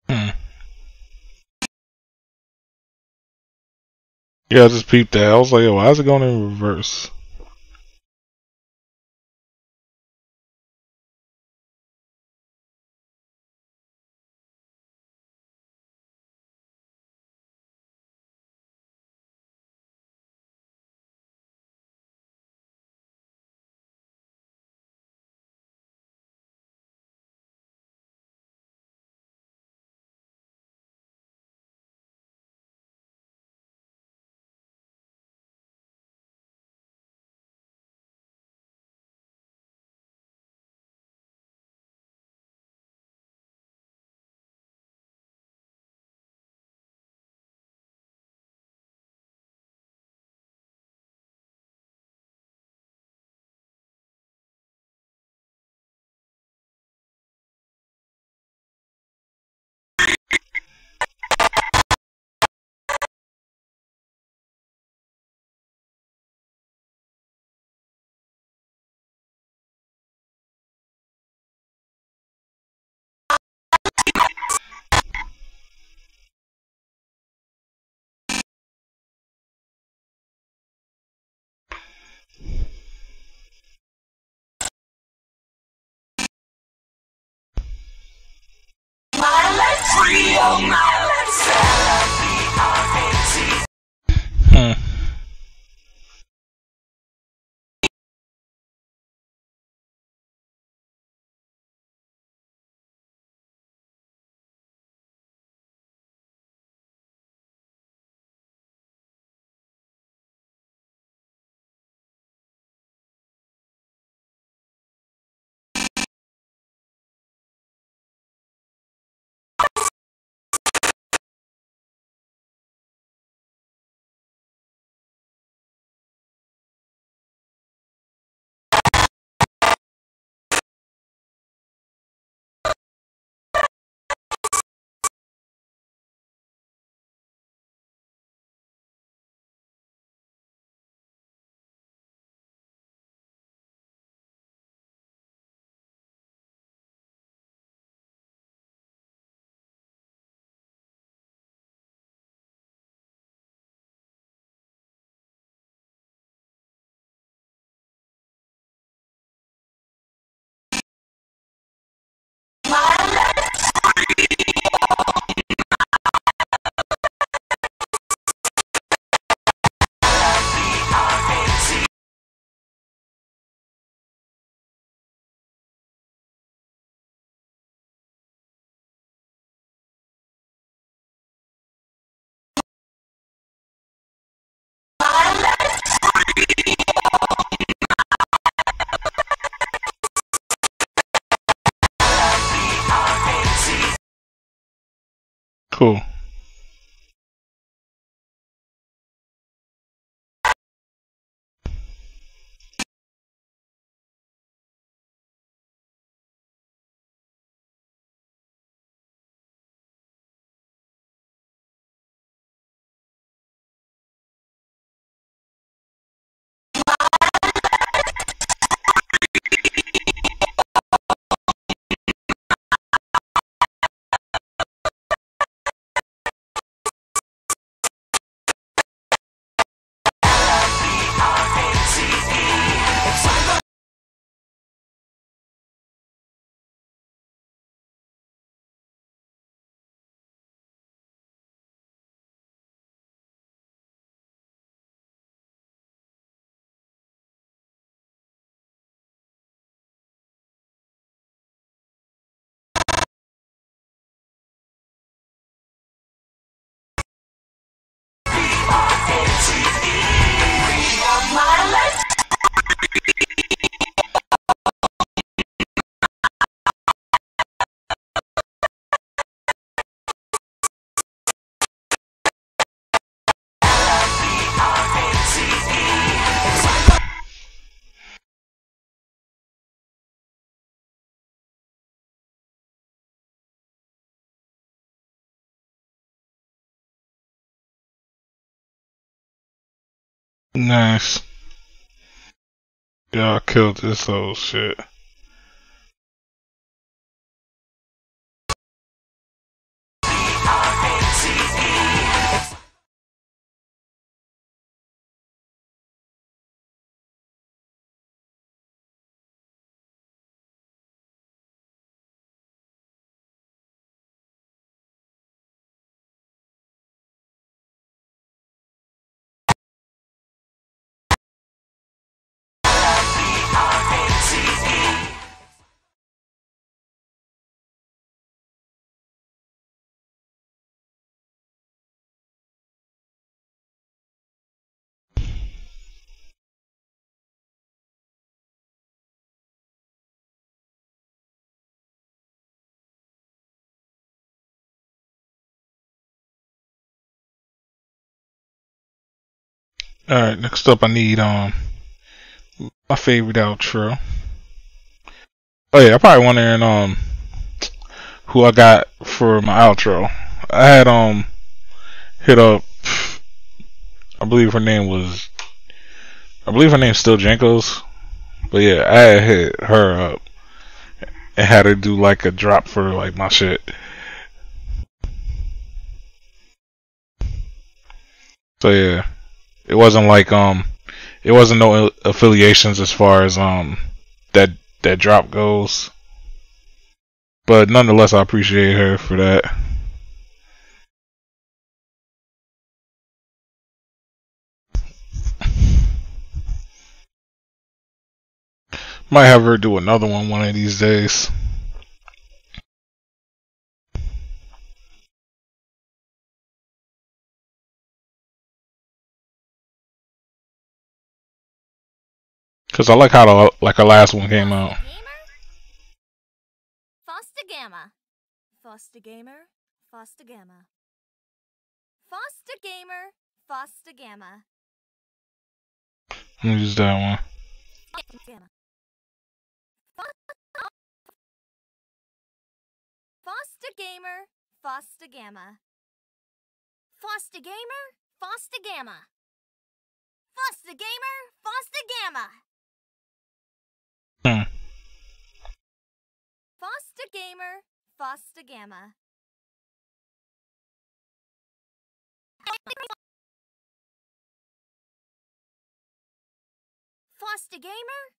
Hmm. Yeah, I just peeped that. I was like, why is it going in reverse? Cool. Nice. Y'all killed this whole shit. Alright, next up I need um my favorite outro. Oh yeah, I probably wondering um who I got for my outro. I had um hit up I believe her name was I believe her name's still Jenkos. But yeah, I had hit her up and had her do like a drop for like my shit. So yeah, it wasn't like um, it wasn't no affiliations as far as um that that drop goes. But nonetheless, I appreciate her for that. Might have her do another one one of these days. Cause I like how the like her last one came out. Foster Gama. Foster Gamer. Foster Gama. Foster Gamer. Foster Gama. I'm gonna use that one. Gama. Foster Gamer. Foster Gama. Foster Gamer. Foster Gama. Foster Gamer. Foster Gama. Hmm. Foster Gamer. Foster Gama. Foster Gamer.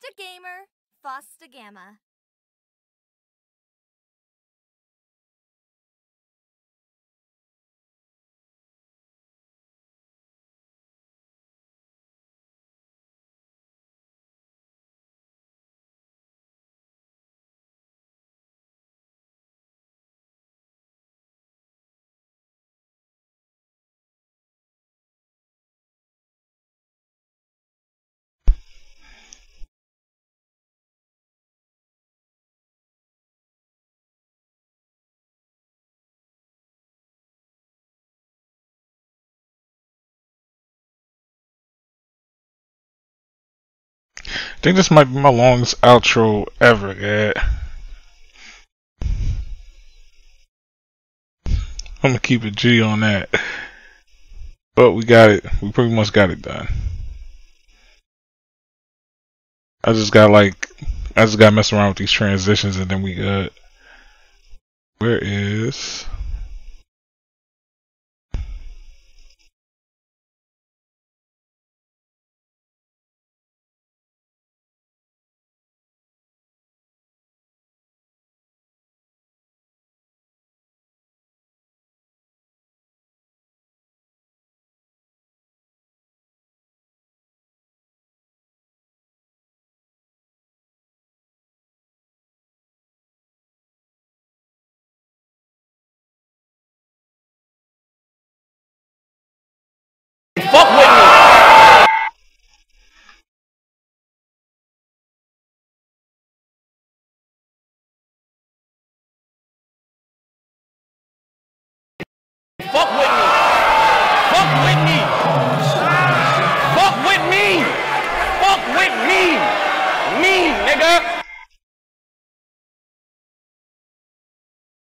Fosta Gamer, Fosta Gama. Think this might be my longest outro ever, yeah. I'm gonna keep it G on that. But we got it. We pretty much got it done. I just got like, I just got messing around with these transitions and then we good. Where is?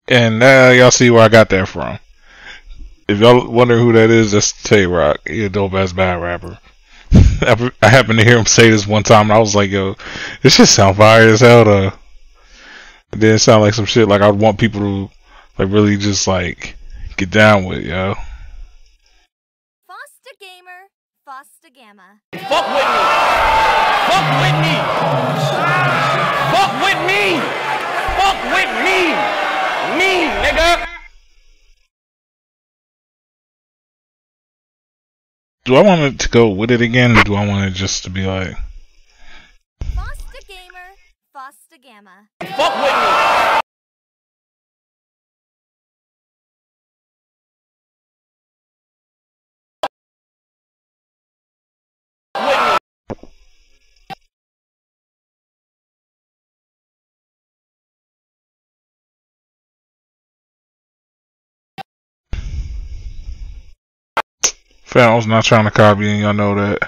And now y'all see where I got that from. If y'all wonder who that is, that's Tay Roc. He a dope ass bad rapper. I I happened to hear him say this one time, and I was like, "Yo, this shit sound fire as hell." Though. It didn't sound like some shit like I'd want people to like really just like get down with, yo. Fosta Gamer, Fosta Gama. Fuck with me. Fuck with me. Fuck with me. Fuck with me. Me, nigga. Do I want it to go with it again, or do I want it just to be like? Fosta Gamer, Fosta Gama. Fuck with me. Fam, I was not trying to copy, and y'all know that.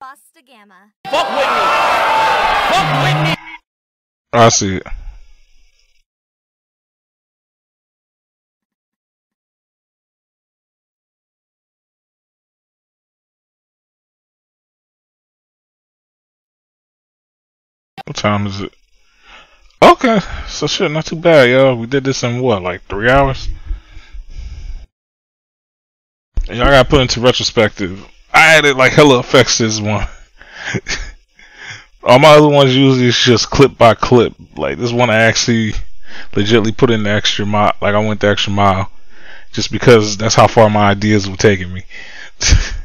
Fosta Gama. Fuck with me. Fuck with me. I see it. What time is it? Okay, so shit, not too bad, yo. We did this in what, like three hours? Y'all gotta put into retrospective. I added like hella effects to this one. All my other ones usually is just clip by clip. Like this one, I actually legitly put in the extra mile. Like I went the extra mile, just because that's how far my ideas were taking me.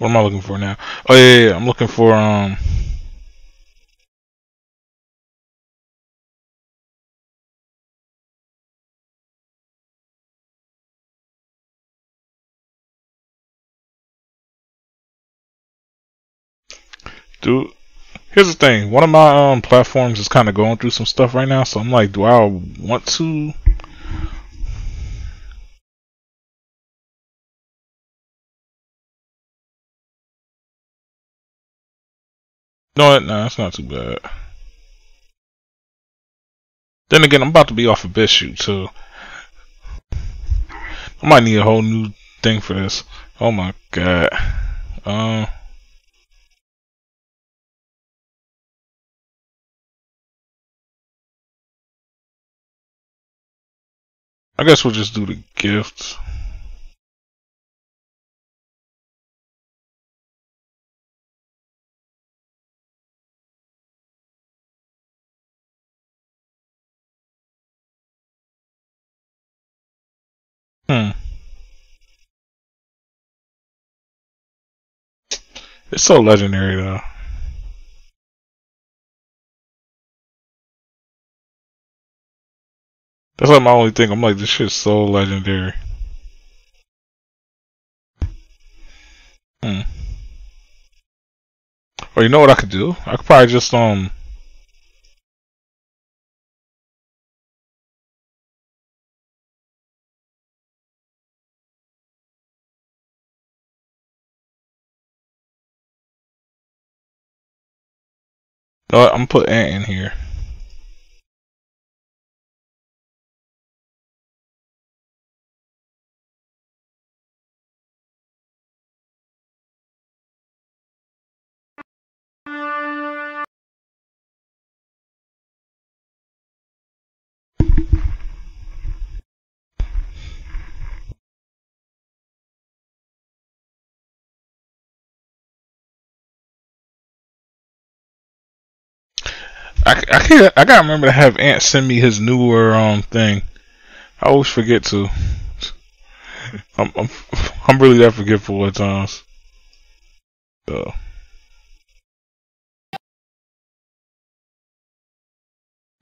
What am I looking for now? Oh yeah, yeah, yeah. I'm looking for um. Dude, here's the thing. One of my um platforms is kind of going through some stuff right now, so I'm like, do I want to? No, no, it's not too bad. Then again, I'm about to be off of shoot. so I might need a whole new thing for this. Oh my god. Um. I guess we'll just do the gifts. It's so legendary though. That's like my only thing. I'm like, this shit's so legendary. Hmm. Or you know what I could do? I could probably just um No, I'm gonna put Ant in here. I, I can't. I gotta remember to have Ant send me his newer um thing. I always forget to. I'm I'm I'm really that forgetful at times. So.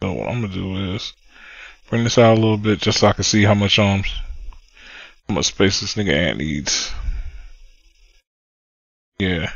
So what I'm gonna do is bring this out a little bit just so I can see how much um how much space this nigga Ant needs. Yeah.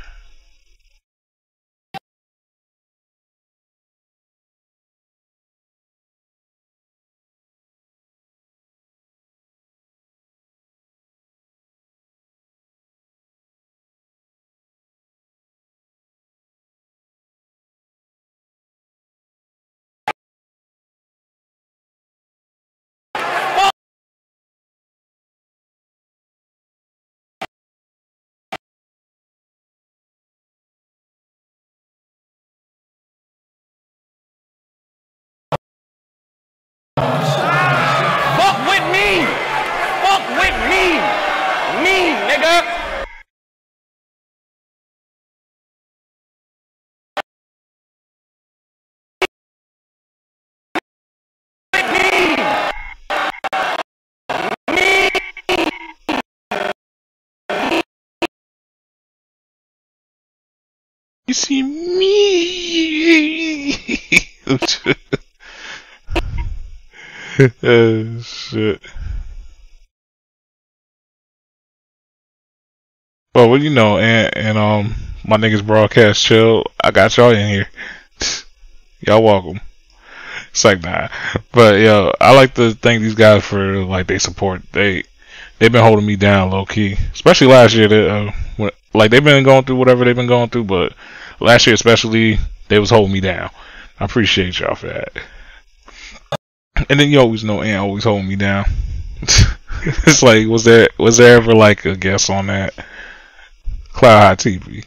You see me. oh shit. Well, well, you know, and and um, my niggas broadcast chill. I got y'all in here. y'all welcome. It's like nah, but yo, I like to thank these guys for like they support. They they've been holding me down low key, especially last year. That uh, when, like they've been going through whatever they've been going through, but last year especially they was holding me down. I appreciate y'all for that. And then you always know Ant always holding me down. it's like was there was there ever like a guess on that? Cloud High TV.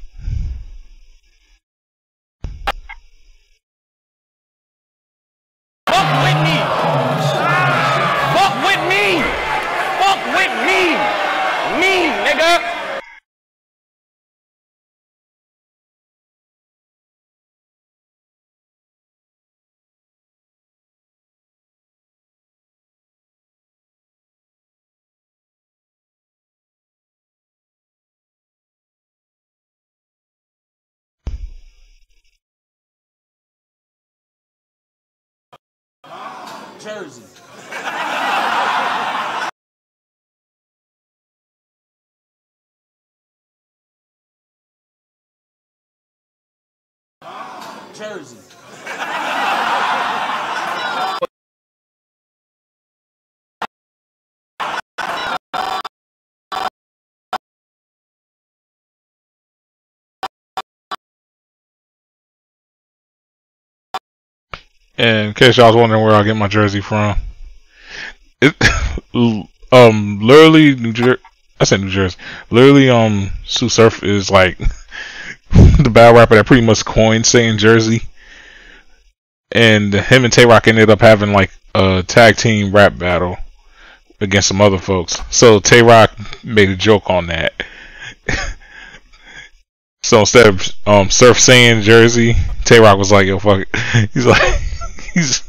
Jersey. And in case y'all was wondering where I get my jersey from, it um literally New Jersey. I said New Jersey. Literally, um, Tsu Surf is like the bad rapper that pretty much coined saying Jersey. And him and Tay Roc ended up having like a tag team rap battle against some other folks. So Tay Roc made a joke on that. so instead of um, Surf saying Jersey, Tay Roc was like, "Yo, fuck it." He's like, he's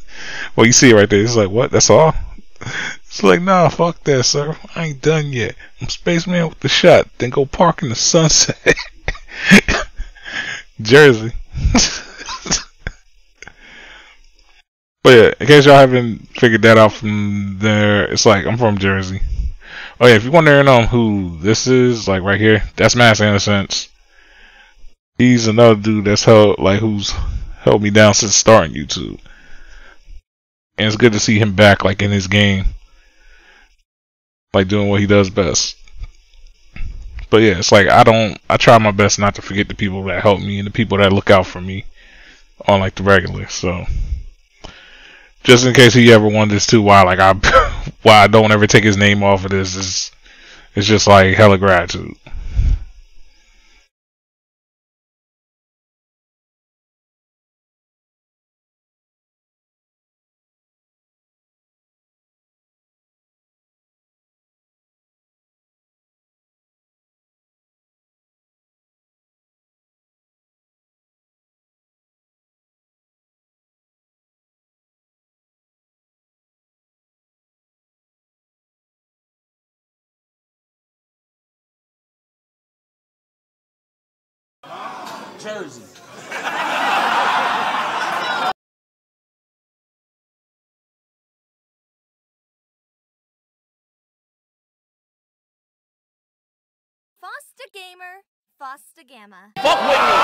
well, you see it right there. He's like, "What? That's all." It's like, nah, fuck that, sir. I ain't done yet. I'm spaceman with the shot. Then go park in the sunset. Jersey. but yeah, in case y'all haven't figured that out from there, it's like I'm from Jersey. Oh yeah, if you're wondering um who this is, like right here, that's Mass Innocence. He's another dude that's held like who's held me down since starting YouTube. And it's good to see him back like in his game. Like doing what he does best. But yeah, it's like I don't I try my best not to forget the people that help me and the people that look out for me on like the regular. So just in case he ever wonders too why like I why I don't ever take his name off of this is it's just like hella gratitude. Jersey. Foster Gamer, Foster Gama. Fuck with me.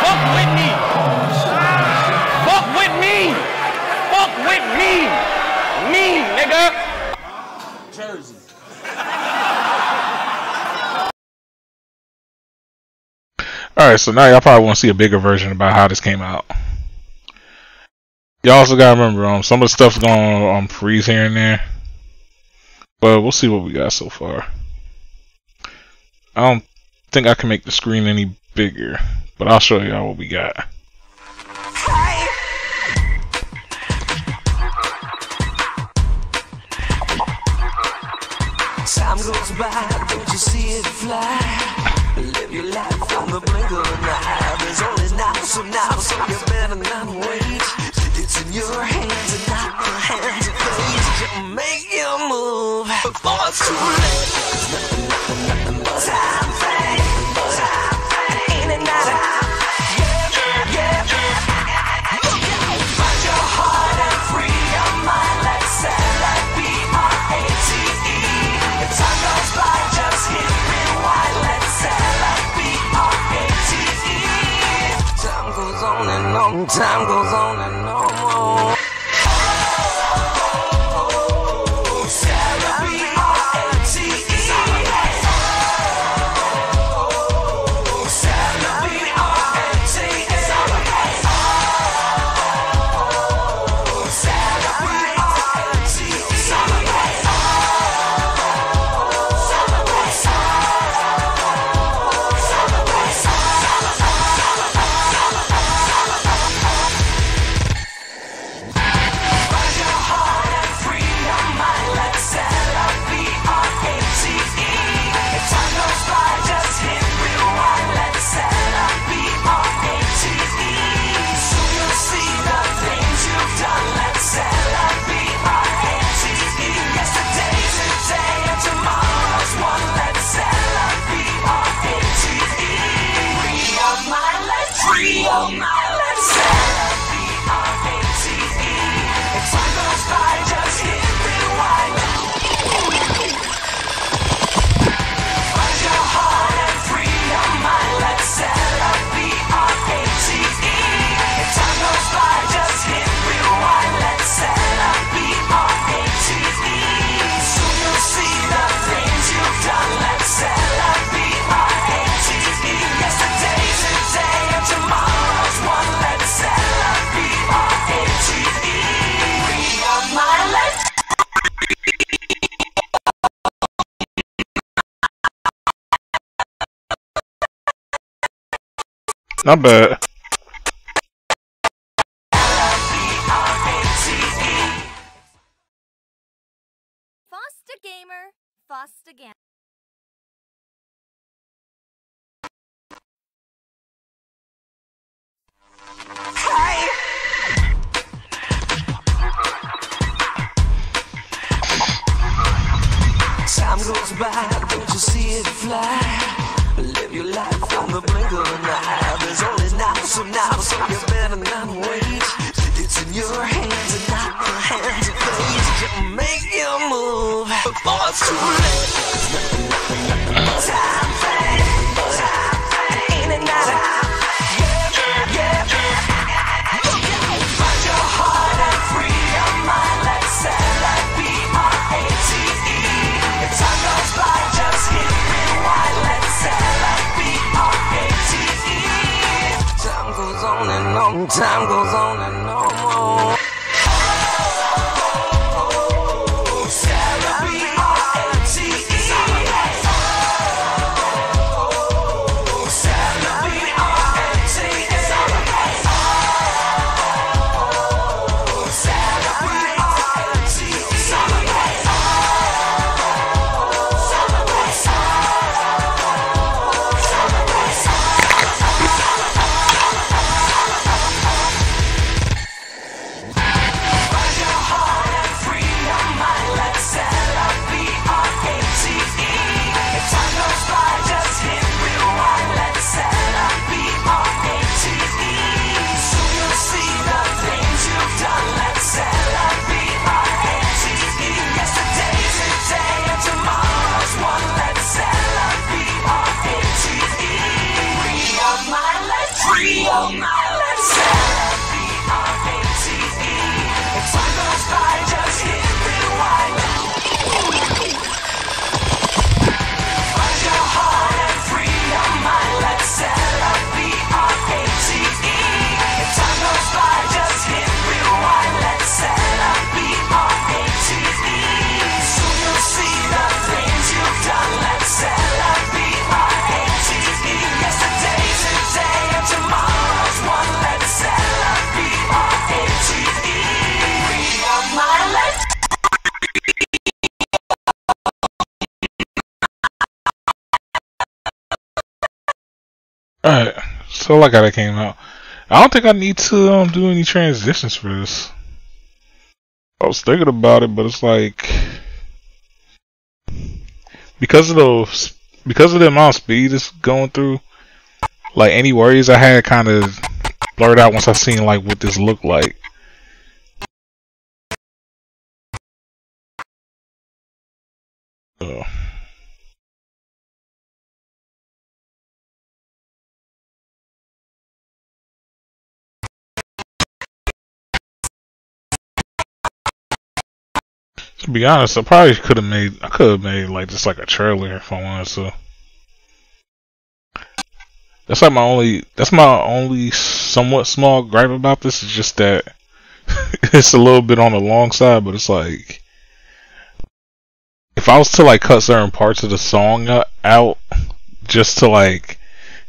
Fuck with me. Fuck with me. Fuck with me. Me, nigga. Jersey. Alright, so now y'all probably want to see a bigger version about how this came out. Y'all also gotta remember, um, some of the stuff's on um, freeze here and there. But we'll see what we got so far. I don't think I can make the screen any bigger, but I'll show y'all what we got. Time goes by, don't you see it fly? Your life on the blink of an eye. There's only now, so now, so you better not wait. It's in your hands and not the hands of fate. You make your move before it's too late. Nothing, nothing, nothing but. Time, time goes on and on. Sarah, Not bad. Foster Gamer, Foster Gamer. So like how that came out. I don't think I need to um, do any transitions for this. I was thinking about it, but it's like because of those because of the amount of speed it's going through. Like any worries I had kind of blurred out once I seen like what this looked like. Be honest, I probably could have made I could have made like just like a trailer if I wanted to. That's like my only that's my only somewhat small gripe about this is just that it's a little bit on the long side, but it's like if I was to like cut certain parts of the song out just to like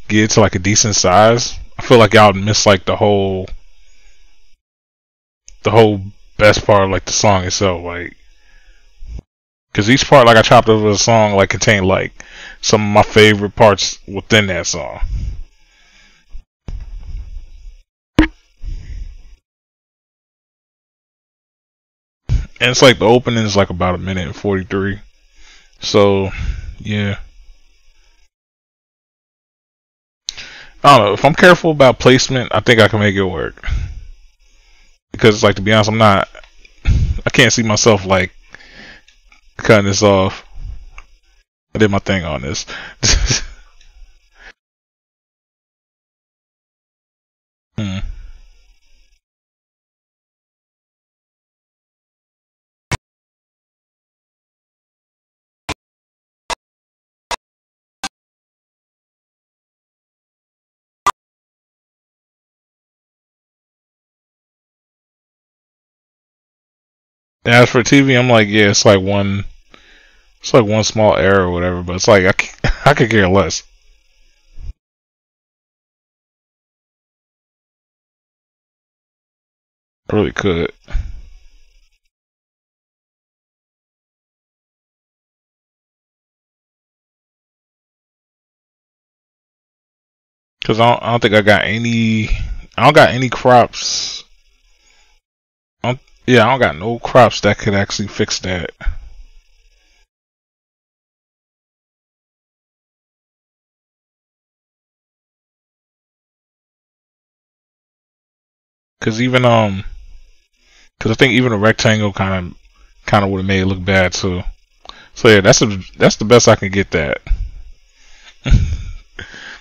get to like a decent size, I feel like I would miss like the whole the whole best part of like the song itself, like because each part like I chopped over the song like contained like some of my favorite parts within that song. And it's like the opening is like about a minute and 43. So, yeah. I don't know. If I'm careful about placement, I think I can make it work. Because, like, to be honest, I'm not. I can't see myself, like, cutting this off. I did my thing on this. hmm. As for TV, I'm like, yeah, it's like one, it's like one small error or whatever, but it's like I, I could care less. I really could. Cause I don't, I don't think I got any. I don't got any crops yeah, I don't got no crops that could actually fix that. Cause even um, cause I think even a rectangle kind of kind of would have made it look bad too. So yeah, that's a, that's the best I can get that.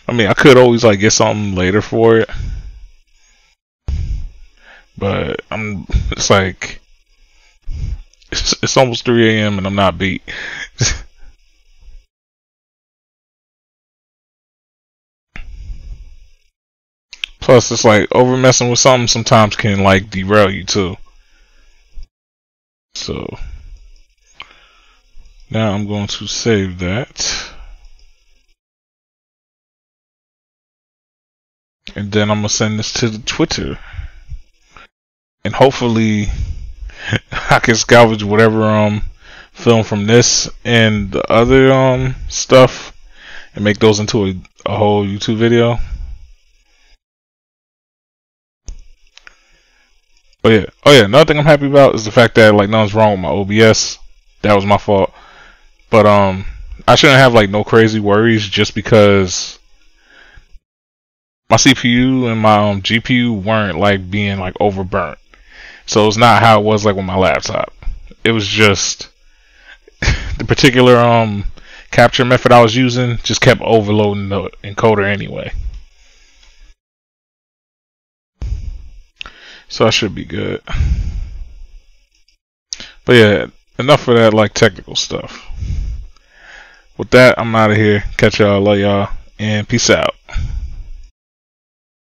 I mean, I could always like get something later for it, but I'm. It's like it's, it's almost 3 a.m. and I'm not beat. Plus, it's like over messing with something sometimes can like derail you too. So now I'm going to save that. And then I'm gonna send this to the Twitter. And hopefully I can salvage whatever um film from this and the other um stuff and make those into a, a whole YouTube video. Oh yeah, oh yeah. Another thing I'm happy about is the fact that like nothing's wrong with my OBS. That was my fault, but um, I shouldn't have like no crazy worries just because my CPU and my um, GPU weren't like being like overburnt. So it's not how it was like with my laptop. It was just the particular um capture method I was using just kept overloading the encoder anyway. So I should be good. But yeah, enough of that like technical stuff. With that, I'm out of here. Catch y'all, love y'all, and peace out.